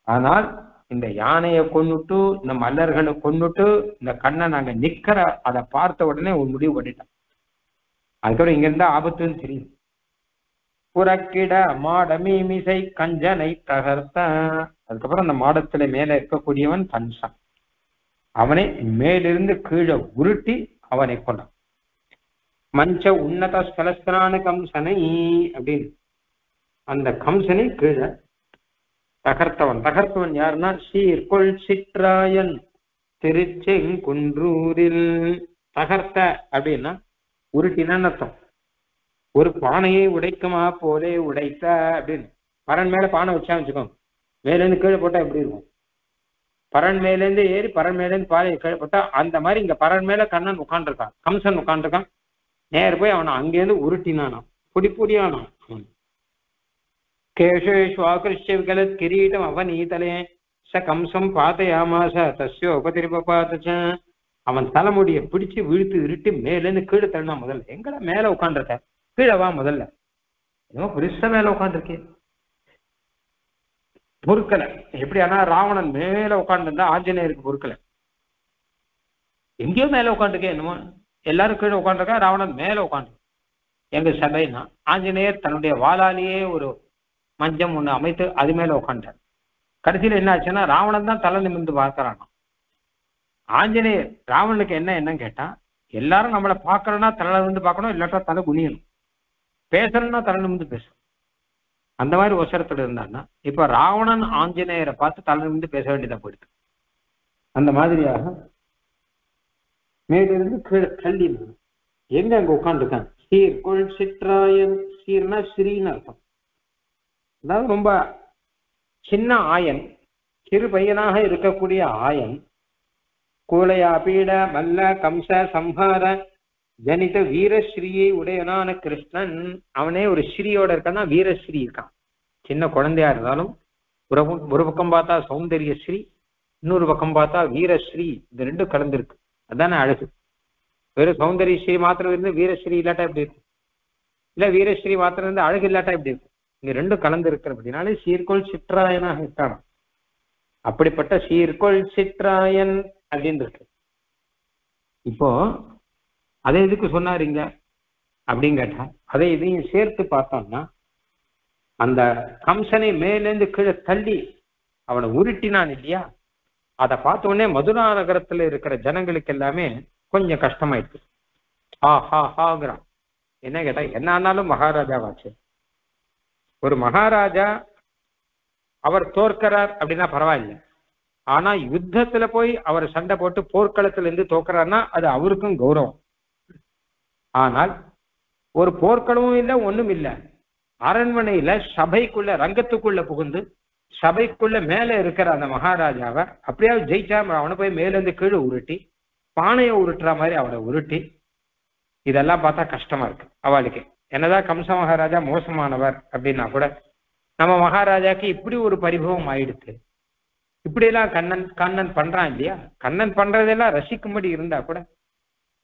ஆனால் இந்த யானையை கொண்டுட்டு இந்த மல்லர்களை கொண்டுட்டு இந்த கண்ணை நாங்க நிக்கிற அதை பார்த்த உடனே ஒரு முடிவு பண்ணிட்டோம். அதுக்கப்புறம் இங்க இருந்தா ஆபத்துன்னு தெரியும் புறக்கிட மாட மீமிசை கஞ்சனை தகர்த்த. அதுக்கப்புறம் அந்த மாடத்துல மேல இருக்கக்கூடியவன் கன்சன் அவனை மேலிருந்து கீழே உருட்டி அவனை கொண்டான் மஞ்ச உன்னத ஸ்தலஸ்தனான கம்சனை அப்படின்னு. அந்த கம்சனை கீழே தகர்த்தவன். தகர்த்தவன் யாருன்னா? சீர்கொள் சிற்றாயன் திருச்செங்குன்றூரில் தகர்த்த அப்படின்னா உருட்டினான்னு அர்த்தம். ஒரு பானையை உடைக்குமா போலே உடைத்த அப்படின்னு. பரன் மேல பானை வச்சா வச்சுக்கோங்க. மேல இருந்து கீழே போட்டா எப்படி இருக்கும்? பரன் மேல இருந்து ஏறி பரன் மேல இருந்து கீழே போட்டா அந்த மாதிரி இங்க பரன் மேல கண்ணன் உட்காந்துருக்கான் கம்சன் உட்காந்துருக்கான் நேர் போய் அவனை அங்கேருந்து உருட்டினானான் பொடி பொடியானான் அவன் கேஷேஷு ஆகிருஷ்ய விகலத் கிரீட்டம் அவநீதலே ச கம்சம் பாத்தையாமாச தஸ்யோபதிரிபாத்த அவன் தலைமுடியை பிடிச்சு விழுத்து இருட்டி மேலேருந்து கீழே தள்ளா முதல்ல எங்கடா மேல உட்காந்துருக்க கீழே வா முதல்ல. என்னமோ பெருசா மேல உட்காந்துருக்கேன் பொறுக்கலை. எப்படி ஆனா ராவணன் மேல உட்காந்துருந்தா ஆஞ்சநேயருக்கு பொறுக்கலை. எங்கேயோ மேல உட்காந்துருக்கேன் என்னமோ. எல்லாரும் கீழே உட்காந்துருக்கா ராவணன் மேல உட்காந்து எங்க சபைனா ஆஞ்சநேயர் தன்னுடைய வாளாலேயே ஒரு மஞ்சம் ஒண்ணு அமைத்து அது மேல உட்காந்துட்டார் கடைசியில என்ன ஆச்சுன்னா ராவணன் தான் தலை நிமிர்ந்து பார்க்கறானா? ஆஞ்சநேயர் ராவணனுக்கு என்ன என்னன்னு கேட்டா எல்லாரும் நம்மளை பார்க்கறோம்னா தலை நிமிர்ந்து பார்க்கணும் இல்லாட்டா தலை குனியணும். பேசணும்னா தலை நிமிர்ந்து பேசணும். அந்த மாதிரி ஒசரத்துல இருந்தான்னா இப்ப ராவணன் ஆஞ்சநேயரை பார்த்து தலை நிமிர்ந்து பேச வேண்டியதா போயிடுது. அந்த மாதிரியாக மேலிருந்து கீழே எங்க அங்க உட்காந்துருக்காங்க சீர் கொள் சிற்றாயன் சீர்னா ஸ்ரீன்னு அர்த்தம் அதாவது ரொம்ப சின்ன ஆயன் சிறு பையனாக இருக்கக்கூடிய ஆயன் கூலையா பீட மல்ல கம்ச சம்ஹார ஜனித வீரஸ்ரீயை உடையனான கிருஷ்ணன் அவனே ஒரு ஸ்ரீயோட இருக்கான்னா வீரஸ்ரீ இருக்கான். சின்ன குழந்தையா இருந்தாலும் ஒரு பக்கம் ஒரு பக்கம் பார்த்தா சௌந்தரிய ஸ்ரீ இன்னொரு பக்கம் பார்த்தா வீரஸ்ரீ இந்த ரெண்டும் கலந்துருக்கு. அதானே அழகு. வெறும் சௌந்தரிய ஸ்ரீ மாத்திரம் இருந்து வீரஸ்ரீ இல்லாட்டா எப்படி இருக்கும் இல்ல வீரஸ்ரீ மாத்திரம் இருந்து அழகு இல்லாட்டா எப்படி இருக்கும் இங்க ரெண்டும் கலந்து இருக்கிற அப்படின்னாலே சீர்கோள் சிற்றாயனாக இருக்கான் அப்படிப்பட்ட சீர்கோள் சிற்றாயன் அப்படின்னு இருக்கு. இப்போ அதை எதுக்கு சொன்னாருங்க? அப்படின்னு கேட்டா அதை இதையும் சேர்த்து பார்த்தோம்னா அந்த கம்சனை மேலேந்து கீழே தள்ளி அவனை உருட்டினான் இல்லையா? அதை பார்த்த உடனே மதுரா நகரத்துல இருக்கிற ஜனங்களுக்கு எல்லாமே கொஞ்சம் கஷ்டமாயிடுச்சு. ஆ ஹா ஹாங்கிறான். என்ன கேட்டா என்ன ஆனாலும் மகாராஜாவாச்சு. ஒரு மகாராஜா அவர் தோற்கிறார் அப்படின்னா பரவாயில்ல. ஆனா யுத்தத்துல போய் அவர் சண்டை போட்டு போர்க்களத்துல இருந்து தோக்குறாருன்னா அது அவருக்கும் கௌரவம். ஆனால் ஒரு போர்க்களமும் இல்லை ஒண்ணும் இல்லை. அரண்மனையில சபைக்குள்ள ரங்கத்துக்குள்ள புகுந்து சபைக்குள்ள மேல இருக்கிற அந்த மகாராஜாவை அப்படியாவது ஜெயிச்சா அவனை போய் மேலேருந்து கீழே உருட்டி பானையை உருட்டுற மாதிரி அவனை உருட்டி இதெல்லாம் பார்த்தா கஷ்டமா இருக்கு அவளுக்கு. என்னதான் கம்ச மகாராஜா மோசமானவர் அப்படின்னா கூட நம்ம மகாராஜாக்கு இப்படி ஒரு பரிபவம் ஆயிடுச்சு இப்படி எல்லாம் கண்ணன் கண்ணன் பண்றான் இல்லையா? கண்ணன் பண்றதெல்லாம் ரசிக்கும்படி இருந்தா கூட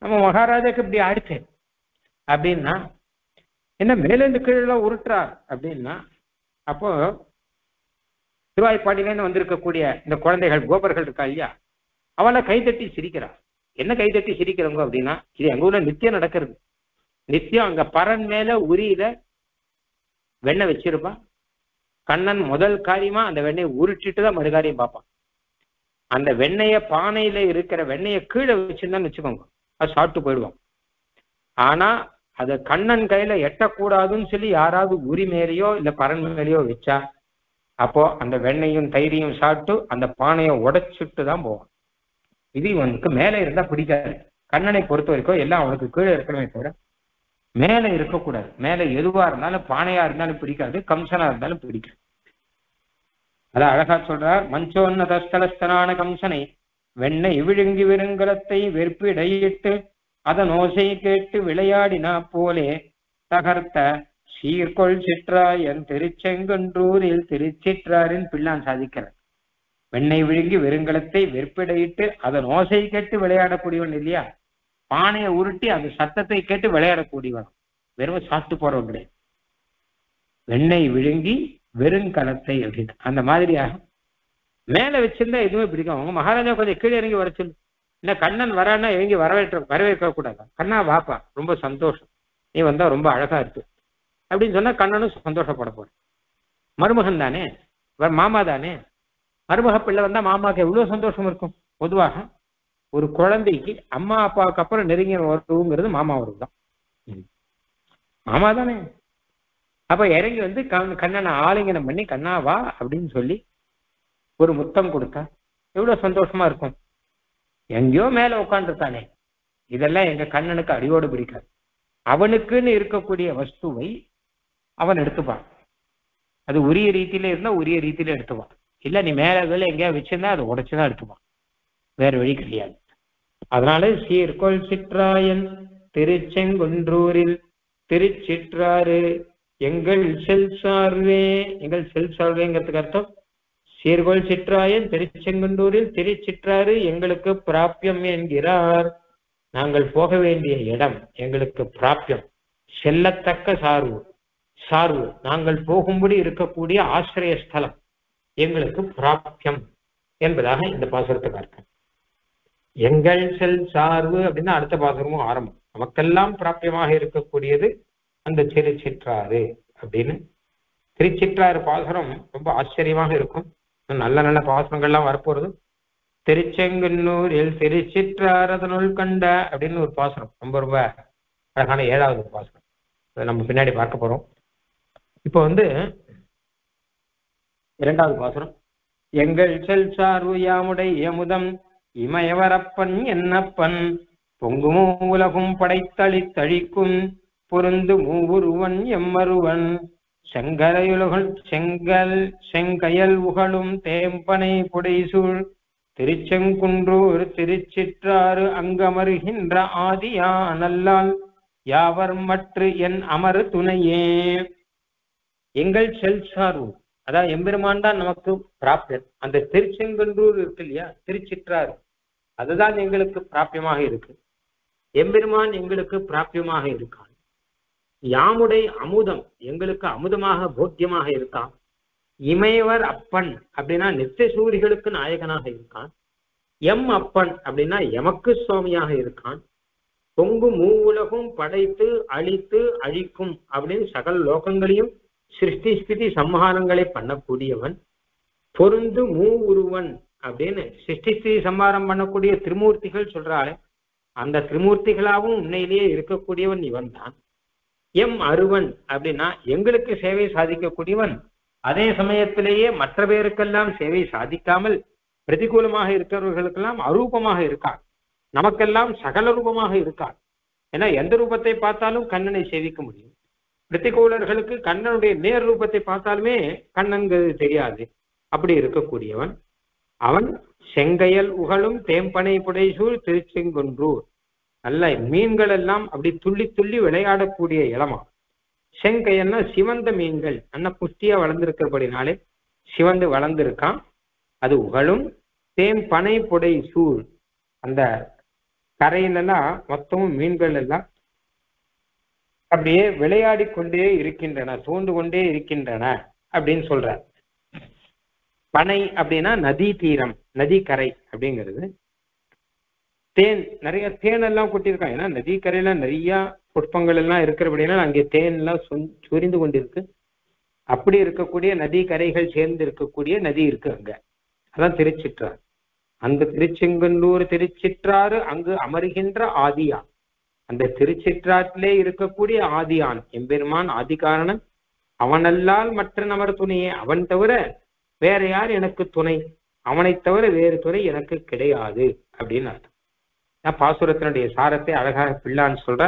நம்ம மகாராஜாக்கு இப்படி ஆயிடுச்சு அப்படின்னா என்ன மேலேந்து கீழே உருட்டுறார் அப்படின்னா அப்போ திருவாய்ப்பாடியிலேருந்து வந்திருக்கக்கூடிய இந்த குழந்தைகள் கோபர்கள் இருக்கா இல்லையா? அவளை கைதட்டி சிரிக்கிறா. என்ன கைதட்டி சிரிக்கிறவங்க அப்படின்னா இது எங்க ஊர்ல நித்தியம் நடக்கிறது. நித்தியம் அங்க பரன் மேல உரியில வெண்ணெய் வச்சிருப்பா. கண்ணன் முதல் காரியமா அந்த வெண்ணெயை உருட்டிட்டு தான் மறுகாரியம் பார்ப்பான். அந்த வெண்ணெய பானையில இருக்கிற வெண்ணெய கீழே வச்சிருந்தான்னு வச்சுக்கோங்க. அது சாப்பிட்டு போயிடுவான். ஆனா அத கண்ணன் கையில எட்டக்கூடாதுன்னு சொல்லி யாராவது உரி மேலேயோ இல்ல பரன் மேலேயோ வச்சா அப்போ அந்த வெண்ணையும் தயிரையும் சாப்பிட்டு அந்த பானையை உடைச்சிட்டு தான் போவான். இது இவனுக்கு மேலே இருந்தா பிடிக்காது. கண்ணனை பொறுத்த வரைக்கும் எல்லாம் அவனுக்கு கீழே இருக்கணுமே தவிர மேலே இருக்கக்கூடாது. மேலே எதுவா இருந்தாலும் பானையா இருந்தாலும் பிடிக்காது கம்சனா இருந்தாலும் பிடிக்காது. அதான் அழகா சொல்றார் மஞ்சோன்னதஸ்தலஸ்தனான கம்சனை வெண்ணெய் விழுங்கி விருங்கலத்தை வெறுப்பிடையிட்டு அதன் ஓசை கேட்டு விளையாடினா போலே தகர்த்த சீர்கொள் சிற்றாயன் திருச்செங்கன்றூரில் திருச்சிற்றாரின் பிள்ளான் சாதிக்கிறார் வெண்ணெய் விழுங்கி வெறுங்கலத்தை வெற்பிடையிட்டு அதன் ஓசை கேட்டு விளையாடக்கூடியவன் இல்லையா? பானையை உருட்டி அந்த சத்தத்தை கேட்டு விளையாடக்கூடியவன். வெறும் சாப்பிட்டு போறவன் கிடையாது. வெண்ணெய் விழுங்கி வெறுங்கலத்தை அப்படின்னு அந்த மாதிரியாக மேல வச்சிருந்தா எதுவுமே பிடிக்கும் அவங்க மகாராஜா கொஞ்சம் கீழே இறங்கி வர சொல்லு. இல்ல கண்ணன் வரான்னா இறங்கி வரவேற்ற வரவேற்க கூடாது கண்ணா வாப்பா ரொம்ப சந்தோஷம். நீ வந்தா ரொம்ப அழகா இருக்கு. அப்படின்னு சொன்னா கண்ணனும் சந்தோஷப்பட போறேன். மருமகன் தானே? மாமா தானே? மருமக பிள்ளை வந்தா மாமாவுக்கு எவ்வளவு சந்தோஷம் இருக்கும்? பொதுவாக ஒரு குழந்தைக்கு அம்மா அப்பாவுக்கு அப்புறம் நெருங்கிய உறவுங்கிறது மாமா உறவு தான். மாமா தானே? அப்ப இறங்கி வந்து கண் கண்ணனை ஆலிங்கனம் பண்ணி கண்ணா வா அப்படின்னு சொல்லி ஒரு முத்தம் கொடுத்தா எவ்வளவு சந்தோஷமா இருக்கும்? எங்கேயோ மேல உட்காந்துருக்கானே இதெல்லாம் எங்க கண்ணனுக்கு அடியோடு பிடிக்காது. அவனுக்குன்னு இருக்கக்கூடிய வஸ்துவை அவன் எடுத்துப்பான். அது உரிய ரீதியில இருந்தா உரிய ரீதியில எடுத்துப்பான். இல்ல நீ மேல வேலை எங்கேயா வச்சிருந்தா அதை உடைச்சுதான் எடுத்துப்பான். வேற வழி கிடையாது. அதனால சீர்கொள் சிற்றாயன் திருச்செங்குன்றூரில் திருச்சிற்றாறு எங்கள் செல் சார்வே எங்கள் செல் சார்வேங்கிறதுக்கு அர்த்தம். சீர்கோள் சிற்றாயன் திருச்செங்குன்றூரில் திருச்சிற்றாறு எங்களுக்கு பிராபியம் என்கிறார். நாங்கள் போக வேண்டிய இடம் எங்களுக்கு பிராபியம். செல்லத்தக்க சார்பு சார்பு நாங்கள் போகும்படி இருக்கக்கூடிய ஆசிரிய ஸ்தலம் எங்களுக்கு பிராபியம் என்பதாக இந்த பாசுரத்துக்கு அர்த்தம் எங்கள் செல் சார்பு அப்படின்னா அடுத்த பாசுரமும் ஆரம்பம். நமக்கெல்லாம் பிராபியமாக இருக்கக்கூடியது அந்த திருச்சிற்றாறு அப்படின்னு. திருச்சிற்றாறு பாசுரம் ரொம்ப ஆச்சரியமாக இருக்கும். நல்ல நல்ல பாசுரங்கள்லாம் வரப்போறது. திருச்செங்கன்னூரில் திருச்சிற்றாரதனுள் கண்ட அப்படின்னு ஒரு பாசுரம். ரொம்ப ரொம்ப அழகான ஏழாவது பாசுரம். அதை நம்ம பின்னாடி பார்க்க போறோம். இப்போ வந்து இரண்டாவது பாசுரம். எங்கள் செல் சார்பு யாமுடை எமுதம் இமயவரப்பன் என்னப்பன் பொங்குமோ உலகும் படைத்தளித்தழிக்கும் பொருந்து மூவுருவன் எம்மருவன் செங்கரையுலகுள் செங்கல் செங்கயல் உகழும் தேம்பனை புடைசூழ் திருச்செங்குன்றூர் திருச்சிற்றாறு அங்கமருகின்ற ஆதியா நல்லால் யாவர் மற்று என் அமரு துணையே. எங்கள் செல் சார்பு. அதாவது எம்பெருமான் தான் நமக்கு பிராப்தன் அந்த திருச்செங்கன்றூர் இருக்கு இல்லையா? திருச்சிற்றார் அதுதான் எங்களுக்கு பிராபியமாக இருக்கு. எம்பெருமான் எங்களுக்கு பிராபியமாக இருக்கான். யாமுடை அமுதம் எங்களுக்கு அமுதமாக போக்கியமாக இருக்கான். இமையவர் அப்பன் அப்படின்னா நித்திய சூரிகளுக்கு நாயகனாக இருக்கான். எம் அப்பன் அப்படின்னா எமக்கு சுவாமியாக இருக்கான். பொங்கு மூவுலகும் படைத்து அழித்து அழிக்கும் அப்படின்னு சகல லோகங்களையும் சிருஷ்டி ஸ்பிதி சம்ஹாரங்களை பண்ணக்கூடியவன் பொருந்து மூ உருவன் அப்படின்னு சிருஷ்டி ஸ்திதி சம்ஹாரம் பண்ணக்கூடிய திருமூர்த்திகள் சொல்றாரு அந்த திருமூர்த்திகளாகவும் உண்மையிலேயே இருக்கக்கூடியவன் இவன் தான் எம் அருவன் அப்படின்னா எங்களுக்கு சேவை சாதிக்கக்கூடியவன். அதே சமயத்திலேயே மற்ற பேருக்கெல்லாம் சேவை சாதிக்காமல் பிரதிகூலமாக இருக்கிறவர்களுக்கெல்லாம் அரூபமாக இருக்கான். நமக்கெல்லாம் சகல ரூபமாக இருக்கான். ஏன்னா எந்த ரூபத்தை பார்த்தாலும் கண்ணனை சேவிக்க முடியும். பிரதிகூலர்களுக்கு கண்ணனுடைய நேர் ரூபத்தை பார்த்தாலுமே கண்ணன்கிறது தெரியாது. அப்படி இருக்கக்கூடியவன் அவன் செங்கையல் உகழும் தேம்பனை புடைசூழ் திருச்செங்குன்றூர். நல்ல மீன்கள் எல்லாம் அப்படி துள்ளி துள்ளி விளையாடக்கூடிய இடமா. செங்கையல்னா சிவந்த மீன்கள். நல்ல புஷ்டியா வளர்ந்திருக்கிறபடினாலே சிவந்து வளர்ந்திருக்கான். அது உகழும் தேம்பனை புடை சூழ் அந்த கரையிலெல்லாம் மொத்தமும் மீன்கள் எல்லாம் அப்படியே விளையாடி கொண்டே இருக்கின்றன சூழ்ந்து கொண்டே இருக்கின்றன அப்படின்னு சொல்ற. பனை அப்படின்னா நதி தீரம் நதி கரை அப்படிங்கிறது. தேன் நிறைய தேன் எல்லாம் கொட்டியிருக்காங்க ஏன்னா நதி கரையில நிறைய புஷ்பங்கள் எல்லாம் இருக்கிறபடினா அங்கே தேன் எல்லாம் சொரிந்து கொண்டிருக்கு. அப்படி இருக்கக்கூடிய நதி கரைகள் சேர்ந்து இருக்கக்கூடிய நதி இருக்கு அங்க. அதான் திருச்சிற்றார் அந்த திருச்செங்கன்னூர் திருச்சிற்றாறு அங்கு அமர்கின்ற ஆதியான். அந்த திருச்சிற்றாற்றிலே இருக்கக்கூடிய ஆதியான் எம்பெருமான் ஆதி காரணம் அவனல்லால் மற்ற நபர் துணையே அவன் தவிர வேற யார் எனக்கு துணை? அவனை தவிர வேறு துணை எனக்கு கிடையாது அப்படின்னு அர்த்தம். பாசுரத்தினுடைய சாரத்தை அழகாக பிள்ளான்னு சொல்ற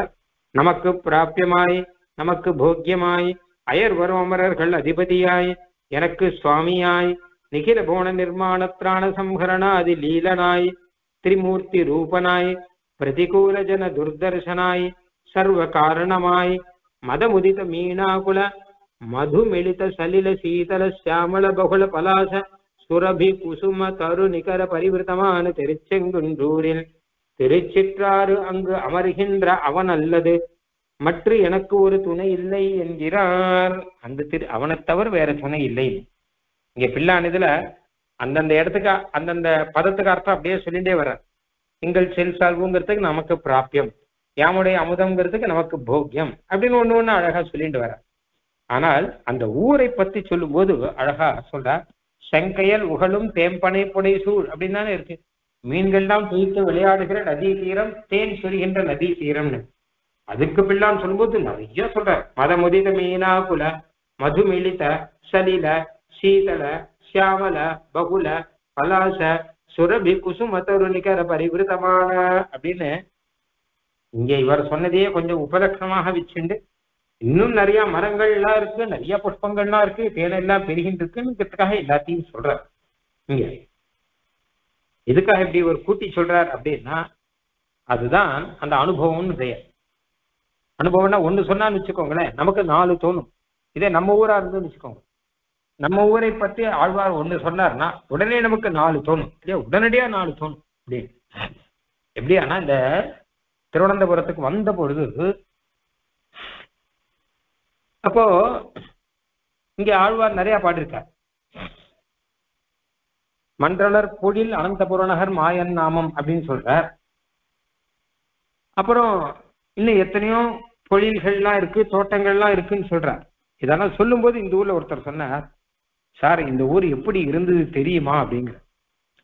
நமக்கு பிராபியமாய் நமக்கு போக்கியமாய் அயர் வரும் அமரர்கள் அதிபதியாய் எனக்கு சுவாமியாய் நிகில போன நிர்மாண பிராண சம்ஹரணாதி லீலனாய் திரிமூர்த்தி ரூபனாய் பிரதிகூல ஜன துர்தர்சனாய் சர்வ காரணமாய் மதமுதித மீனாகுல மதுமிளித சலில சீதல சியாமல பகுல பலாச சுரபி குசும தரு நிகர பரிவிருத்தமான திருச்செங்குன்றூரில் திருச்சிற்றாறு அங்கு அமர்கின்ற அவன் அல்லது மற்ற எனக்கு ஒரு துணை இல்லை என்கிறார். அந்த திரு அவனை தவிர வேற துணை இல்லை. இங்க பிள்ளான் இதுல அந்தந்த இடத்துக்கு அந்தந்த பதத்துக்கு அர்த்தம் அப்படியே சொல்லிட்டே வர எங்கள் செல் சால்வுங்கிறதுக்கு நமக்கு பிராபியம் யாமுடைய அமுதம்ங்கிறதுக்கு நமக்கு போக்கியம். அப்படின்னு ஒண்ணு ஒண்ணு அழகா சொல்லிட்டு வர ஆனால் அந்த ஊரை பத்தி சொல்லும் போது அழகா சொல்ற செங்கையல் உகழும் தேம்பனை புடை சூழ் அப்படின்னு தானே இருக்கு. மீன்கள்லாம் துய்த்து விளையாடுகிற நதி தீரம் தேன் சொல்கின்ற நதி தீரம்னு. அதுக்கு பிள்ளான்னு சொல்லும்போது நிறைய சொல்ற மதமுதித மீனா குல மதுமிளித சலில சீதல சியாமல பகுல பலாச சுரபி குசுமத்தருணிகர பரிவிருத்தமான அப்படின்னு இங்க இவர் சொன்னதையே கொஞ்சம் உபலட்சணமாக வச்சுண்டு இன்னும் நிறைய மரங்கள் எல்லாம் இருக்கு நிறைய புஷ்பங்கள்லாம் இருக்கு தேனெல்லாம் பெருகின்ருக்குங்கிறதுக்காக எல்லாத்தையும் சொல்றார். இங்க. எதுக்காக இப்படி ஒரு கூட்டி சொல்றார் அப்படின்னா அதுதான் அந்த அனுபவம்னு பெயர். அனுபவம்னா ஒண்ணு சொன்னான்னு வச்சுக்கோங்களேன் நமக்கு நாலு தோணும். இதே நம்ம ஊரா இருந்துன்னு வச்சுக்கோங்க. நம்ம ஊரை பத்தி ஆழ்வார் ஒண்ணு சொன்னார்னா உடனே நமக்கு நாலு தோணும். இல்லையா? உடனடியா நாலு தோணும். அப்படின்னு எப்படியானா இந்த திருவனந்தபுரத்துக்கு வந்த பொழுது அப்போ இங்க ஆழ்வார் நிறைய பாடிருக்கார் மன்றலர் பொழில் அனந்தபுரநகர் மாயன் நாமம் அப்படின்னு சொல்றார். அப்புறம் இன்னும் எத்தனையோ பொழில்கள்லாம் இருக்கு தோட்டங்கள்லாம் இருக்குன்னு சொல்றார். இதெல்லாம் சொல்லும்போது இந்த ஊர்ல ஒருத்தர் சொன்னார் சார் இந்த ஊர் எப்படி இருந்தது தெரியுமா அப்படிங்கிற.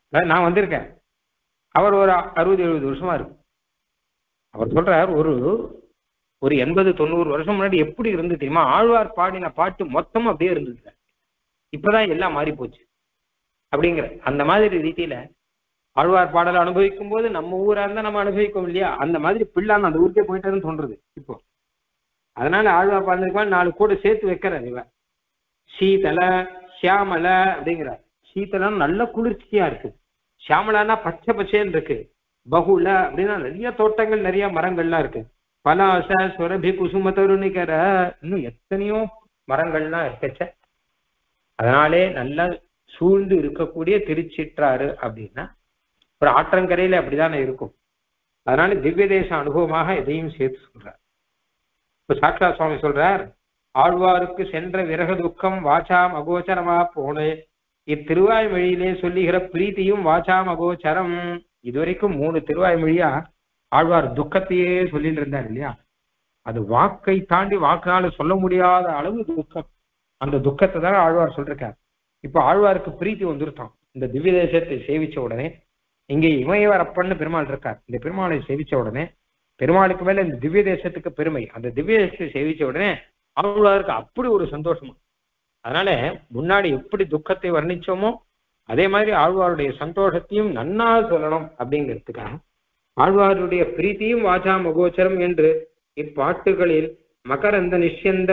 நான் வந்திருக்கேன். அவர் ஒரு அறுபது எழுபது வருஷமா இருக்கு. அவர் சொல்றார் ஒரு ஒரு எண்பது தொண்ணூறு வருஷம் முன்னாடி எப்படி இருந்தது தெரியுமா? ஆழ்வார் பாடின பாட்டு மொத்தம் அப்படியே இருந்தது இப்பதான் எல்லாம் மாறி போச்சு. அப்படிங்கிற அந்த மாதிரி ரீதியில ஆழ்வார் பாடலை அனுபவிக்கும் போது நம்ம ஊரா இருந்தா நம்ம அனுபவிக்கும் இல்லையா? அந்த மாதிரி பிள்ளான் அந்த ஊருக்கே போயிட்டாருன்னு தோன்றது இப்போ. அதனால ஆழ்வார் பாடலுக்கு நாலு கூட சேர்த்து வைக்கிறார் இவன் சீதல சியாமல அப்படிங்கிறார். சீத்தலம் நல்ல குளிர்ச்சியா இருக்கு. சியாமலானா பச்சை பச்சேன்னு இருக்கு. பகுல அப்படின்னா நிறைய தோட்டங்கள் நிறைய மரங்கள்லாம் இருக்கு. பலாச சுரபி குசுமத்தருணிக்கிற இன்னும் எத்தனையோ மரங்கள்லாம் இருக்கச்ச. அதனாலே நல்லா சூழ்ந்து இருக்கக்கூடிய திருச்சிற்றாறு அப்படின்னா ஒரு ஆற்றங்கரையில அப்படிதானே இருக்கும். அதனால திவ்ய தேச அனுபவமாக எதையும் சேர்த்து சொல்றார். இப்ப சாக்ஷா சுவாமி சொல்றார் ஆழ்வாருக்கு சென்ற விரக துக்கம் வாச்சாம் அகோச்சரமா போனே இத்திருவாய்மொழியிலே சொல்லுகிற பிரீத்தியும் வாச்சாம் அகோச்சரம். இதுவரைக்கும் மூணு திருவாய்மொழியா? ஆழ்வார் துக்கத்தையே சொல்லிட்டு இருந்தார் இல்லையா? அது வாக்கை தாண்டி வாக்குனால சொல்ல முடியாத அளவு துக்கம். அந்த துக்கத்தை தான் ஆழ்வார் சொல்றார் இப்ப ஆழ்வாருக்கு பிரீத்தி வந்துருத்தான் இந்த திவ்ய தேசத்தை சேவிச்ச உடனே இங்கே இமயவரப்பன்னு பெருமாள் இருக்கார். இந்த பெருமாளை சேவிச்ச உடனே பெருமாளுக்கு மேல இந்த திவ்ய தேசத்துக்கு பெருமை. அந்த திவ்ய தேசத்தை சேவிச்ச உடனே ஆழ்வாருக்கு அப்படி ஒரு சந்தோஷமா. அதனால முன்னாடி எப்படி துக்கத்தை வர்ணிச்சோமோ அதே மாதிரி ஆழ்வாருடைய சந்தோஷத்தையும் நன்னா சொல்லணும் அப்படிங்கிறதுக்காக ஆழ்வாருடைய பிரீத்தியும் வாச்சா மகோச்சரம் என்று இப்பாட்டுகளில் மகரந்த நிஷ்யந்த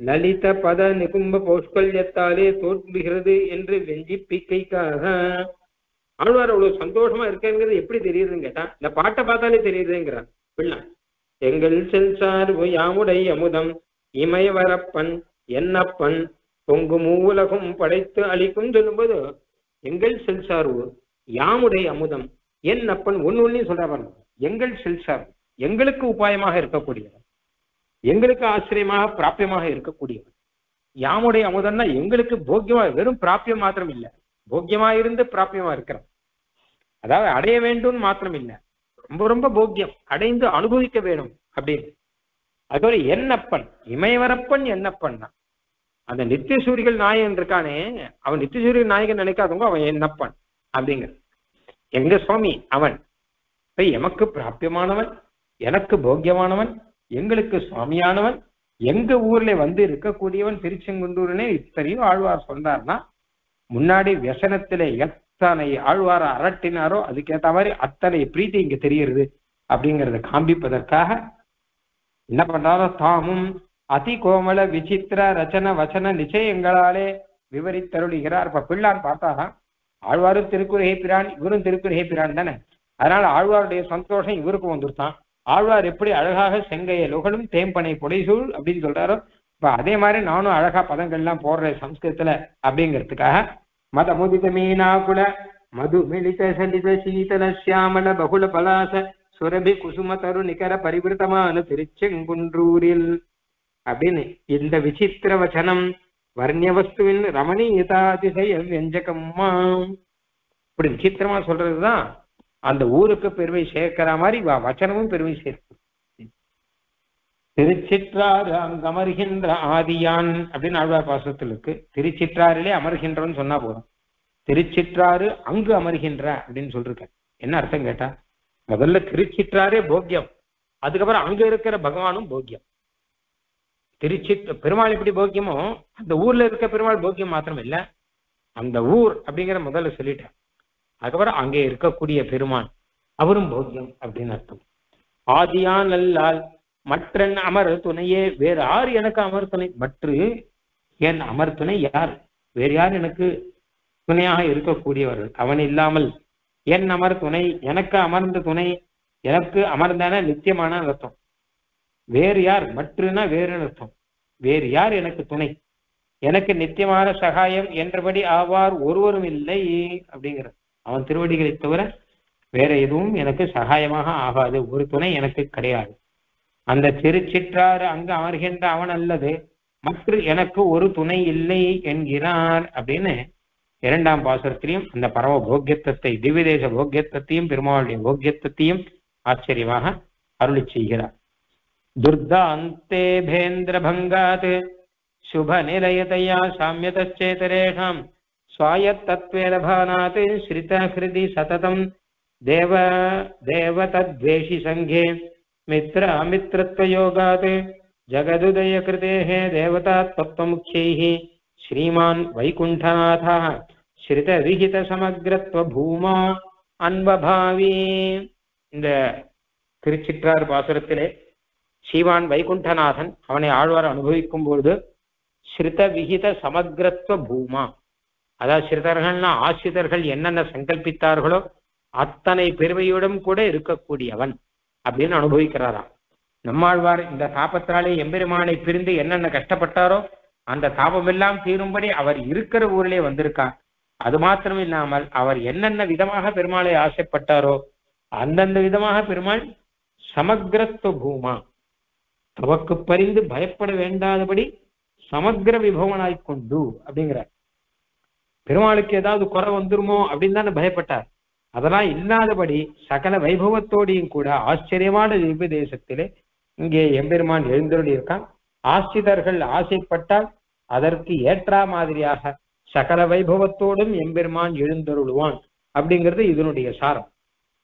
லலித பத நிகும்ப பௌஷ்கல்யத்தாலே தோற்றுகிறது என்று வெஞ்சி பிக்கைக்காக ஆழ்வார் அவ்வளவு சந்தோஷமா இருக்கேங்கிறது எப்படி தெரியுதுன்னு கேட்டா இந்த பாட்டை பார்த்தாலே தெரியுதுங்கிறான் பிள்ளை எங்கள் செல்சார் யாமுடை அமுதம் இமயவரப்பன் என்னப்பன் பொங்கு மூவுலகும் படைத்து அழிக்கும் சொல்லும்போது எங்கள் செல்சார்வு யாமுடைய அமுதம் என் அப்பன் ஒன்னு ஒன்னையும் சொல்ற பாருங்க. எங்கள் செல்சார் எங்களுக்கு உபாயமாக இருக்கக்கூடியவர் எங்களுக்கு ஆச்சரியமாக பிராபியமாக இருக்கக்கூடியவர் யாமுடைய அமுதம்னா எங்களுக்கு போக்கியமா வெறும் பிராபியம் மாத்திரம் இல்லை போக்கியமா இருந்து பிராபியமா இருக்கிறோம் அதாவது அடைய வேண்டும் மாத்திரம் இல்லை ரொம்ப ரொம்ப போக்கியம் அடைந்து அனுபவிக்க வேணும் அப்படின்னு. அதோட என்னப்பன்? இமயவரப்பன் என்னப்பன் தான் அந்த நித்தியசூரிகள் நாயகன் இருக்கானே அவன் நித்தியசூரியன் நாயகன் நினைக்காதவங்க அவன் என்னப்பன்? அப்படிங்கிற எங்க சுவாமி? அவன். இப்ப எமக்கு பிராபியமானவன் எனக்கு போக்கியமானவன் எங்களுக்கு சுவாமியானவன் எங்க ஊர்ல வந்து இருக்கக்கூடியவன் திருச்செங்குண்டூர்னே இத்தனையும் ஆழ்வார் சொன்னார்னா முன்னாடி வியசனத்திலே எத்தனை ஆழ்வார அரட்டினாரோ அதுக்கேற்ற மாதிரி அத்தனை பிரீத்தி இங்க தெரியறது அப்படிங்கறத காண்பிப்பதற்காக என்ன பண்றாரோ தாமும் அதி கோமல விசித்திர ரச்சன வச்சன நிச்சயங்களாலே விவரித்தருளுகிறார். இப்ப பிள்ளான் பார்த்தா ஆழ்வாரும் திருக்குறையை பிரான் இவரும் திருக்குறகை பிரான் தானே? அதனால ஆழ்வாருடைய சந்தோஷம் இவருக்கு வந்துருத்தான் ஆழ்வார் எப்படி அழகாக செங்கைய லுகலும் தேம்பனை புடைசூழ் அப்படின்னு சொல்றாரோ இப்ப அதே மாதிரி நானும் அழகா பதங்கள்லாம் போடுறேன் சம்ஸ்கிருதத்துல அப்படிங்கிறதுக்காக மத முதித மீனாகுல மது மிளித சலித சீதல சியாமல பகுல பலாச சுரபி குசுமதரு நிகர பரிவிருத்தமான திருச்செங்குன்றூரில். அப்படின்னு இந்த விசித்திர வச்சனம் வர்ணிய வஸ்துவின் ரமணீயதாதிசய வெஞ்சகம்மா இப்படி விசித்திரமா சொல்றதுதான் அந்த ஊருக்கு பெருமை சேர்க்கிற மாதிரி வ- வச்சனமும் பெருமை சேர்க்கும். திருச்சிற்றாறு அங்கு அமர்கின்ற ஆதியான் அப்படின்னு ஆழ்வார் பாசத்தில் இருக்கு. திருச்சிற்றாறிலே அமர்கின்றன்னு சொன்னா போதும். திருச்சிற்றாறு அங்கு அமர்கின்ற அப்படின்னு சொல்லிருக்க என்ன அர்த்தம் கேட்டா? முதல்ல திருச்சிற்றாரே போக்கியம். அதுக்கப்புறம் அங்க இருக்கிற பகவானும் போக்கியம். திருச்சி பெருமாள் எப்படி போக்கியமோ அந்த ஊர்ல இருக்க பெருமாள் போக்கியம் மாத்திரம் இல்ல அந்த ஊர் அப்படிங்கிற முதல்ல சொல்லிட்டேன் அதுக்கப்புறம் அங்கே இருக்கக்கூடிய பெருமான் அவரும் போக்கியம் அப்படின்னு அர்த்தம். ஆதியான் அல்லால் மற்றன் அமர் துணையே வேறு யார் எனக்கு அமர் துணை மற்று என் அமர் துணை யார்? வேறு யார் எனக்கு துணையாக இருக்கக்கூடியவர்கள்? அவன் இல்லாமல் என் அமர் துணை எனக்கு அமர்ந்த துணை எனக்கு அமர்ந்தான நித்தியமான அர்த்தம். வேறு யார் மற்றுனா வேறுன்னு அர்த்தம். வேறு யார் எனக்கு துணை? எனக்கு நித்தியமான சகாயம் என்றபடி ஆவார் ஒருவரும் இல்லை அப்படிங்கிற அவன் திருவடிகளை தவிர வேற எதுவும் எனக்கு சகாயமாக ஆகாது. ஒரு துணை எனக்கு கிடையாது. அந்த திருச்சிற்றாறு அங்கு அமர்கின்ற அவன் அல்லது மற்ற எனக்கு ஒரு துணை இல்லை என்கிறார் அப்படின்னு இரண்டாம் பாசுரத்திலையும் அந்த பரம போக்கியத்துவத்தை திவ்யதேச போக்கியத்துவத்தையும் பெருமாளுடைய போக்கியத்துவத்தையும் ஆச்சரியமாக அருளி செய்கிறார் துர்தாந்தேபேந்திரபங்காத் शुभनिलयतया साम्यतश्चेतरेषाम् स्वायत्तत्त्वेन भानात् श्रितहृदि सततम् देव देवतद्वेषि सङ्घे मित्र अमित्रत्वयोगात् जगदुदयकृतेः देवतात्तत्त्वमुख्यैः ஸ்ரீமான் வைகுண்டநாதா ஸ்ரித விஹித சமக்ரத்வ பூமா அன்பபாவி. இந்த திருச்சிற்றார் பாசுரத்திலே ஸ்ரீவான் வைகுண்டநாதன் அவனை ஆழ்வார் அனுபவிக்கும் பொழுது ஸ்ரித விகித சமக்ரத்வ பூமா அதாவது ஸ்ருதர்கள்னா ஆசிரியர்கள் என்னென்ன சங்கல்பித்தார்களோ அத்தனை பெருமையுடன் கூட இருக்கக்கூடியவன் அப்படின்னு அனுபவிக்கிறாராம். நம்மாழ்வார் இந்த தாபத்தினாலே எம்பெருமானை பிரிந்து என்னென்ன கஷ்டப்பட்டாரோ அந்த தாபமெல்லாம் தீரும்படி அவர் இருக்கிற ஊரிலே வந்திருக்கார். அது மாத்திரம் இல்லாமல் அவர் என்னென்ன விதமாக பெருமாளை ஆசைப்பட்டாரோ அந்தந்த விதமாக பெருமாள் சமக்ரத்துவ பூமா. தவக்கு பரிந்து பயப்பட வேண்டாதபடி சமக்ர விபவனாய் கொண்டு அப்படிங்கிறார். பெருமாளுக்கு ஏதாவது குறை வந்துருமோ அப்படின்னு தானே பயப்பட்டார். அதெல்லாம் இல்லாதபடி சகல வைபவத்தோடையும் கூட ஆச்சரியமான திவ்ய தேசத்திலே இங்கே எம்பெருமான் எழுந்தருளி இருக்கான் ஆசிரியர்கள் ஆசைப்பட்டால் அதற்கு ஏற்றா மாதிரியாக சகல வைபவத்தோடும் எம்பெருமான் எழுந்தருளுவான் அப்படிங்கிறது இதனுடைய சாரம்.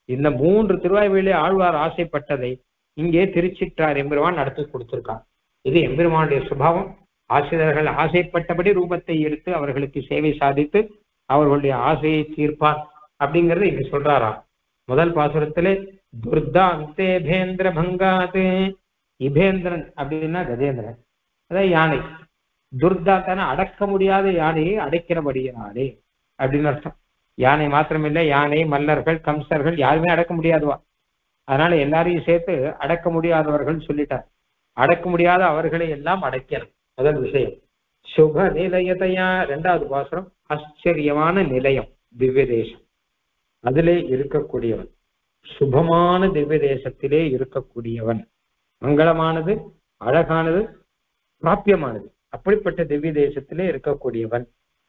இந்த மூன்று திருவாய்வெளியிலே ஆழ்வார் ஆசைப்பட்டதை இங்கே திருச்சிற்றார் எம்பெருமான் நடத்தி கொடுத்திருக்கான் இது எம்பெருமானுடைய சுபாவம். ஆசிரியர்கள் ஆசைப்பட்டபடி ரூபத்தை எடுத்து அவர்களுக்கு சேவை சாதித்து அவர்களுடைய ஆசையை தீர்ப்பார் அப்படிங்கறத இங்க சொல்றாராம். முதல் பாசுரத்திலே துர்தாந்தே பேந்திர பங்காது இபேந்திரன் அப்படின்னா கஜேந்திரன். அதான் யானை. துர்தாத்தான அடக்க முடியாத யானையை அடைக்கிறபடியானே அப்படின்னு அர்த்தம். யானை மாத்திரமில்லை யானை மல்லர்கள் கம்சர்கள் யாருமே அடக்க முடியாதுவா. அதனால எல்லாரையும் சேர்த்து அடக்க முடியாதவர்கள் சொல்லிட்டார். அடக்க முடியாத அவர்களை எல்லாம் அடைக்கணும். முதல் விஷயம். சுப நிலையத்தையா? ரெண்டாவது பாசுரம். ஆச்சரியமான நிலையம். திவ்ய தேசம். அதிலே இருக்கக்கூடியவன். சுபமான திவ்ய தேசத்திலே இருக்கக்கூடியவன். மங்களமானது அழகானது பிராப்பியமானது அப்படிப்பட்ட திவ்ய தேசத்திலே இருக்கக்கூடியவன்.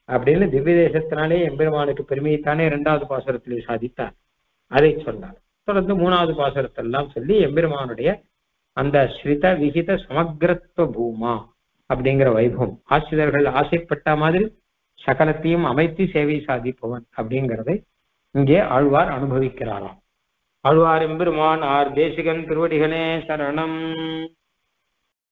அப்படின்னு திவ்ய தேசத்தினாலே எம்பெருமானுக்கு பெருமையைத்தானே இரண்டாவது பாசுரத்திலே சாதித்தார். அதை சொன்னார். தொடர்ந்து மூணாவது பாசுரத்தெல்லாம் சொல்லி எம்பெருமானுடைய அந்த ஸ்ரித விகித சமக்ரத்துவ பூமா அப்படிங்கிற வைபவம். ஆசிரியர்கள் ஆசைப்பட்ட மாதிரி சகலத்தையும் அமைத்து சேவை சாதிப்பவன் அப்படிங்கிறதை இங்கே ஆழ்வார் அனுபவிக்கிறாராம். ஆழ்வார் எம்பெருமான் ஆர் தேசிகன் திருவடிகளே சரணம்.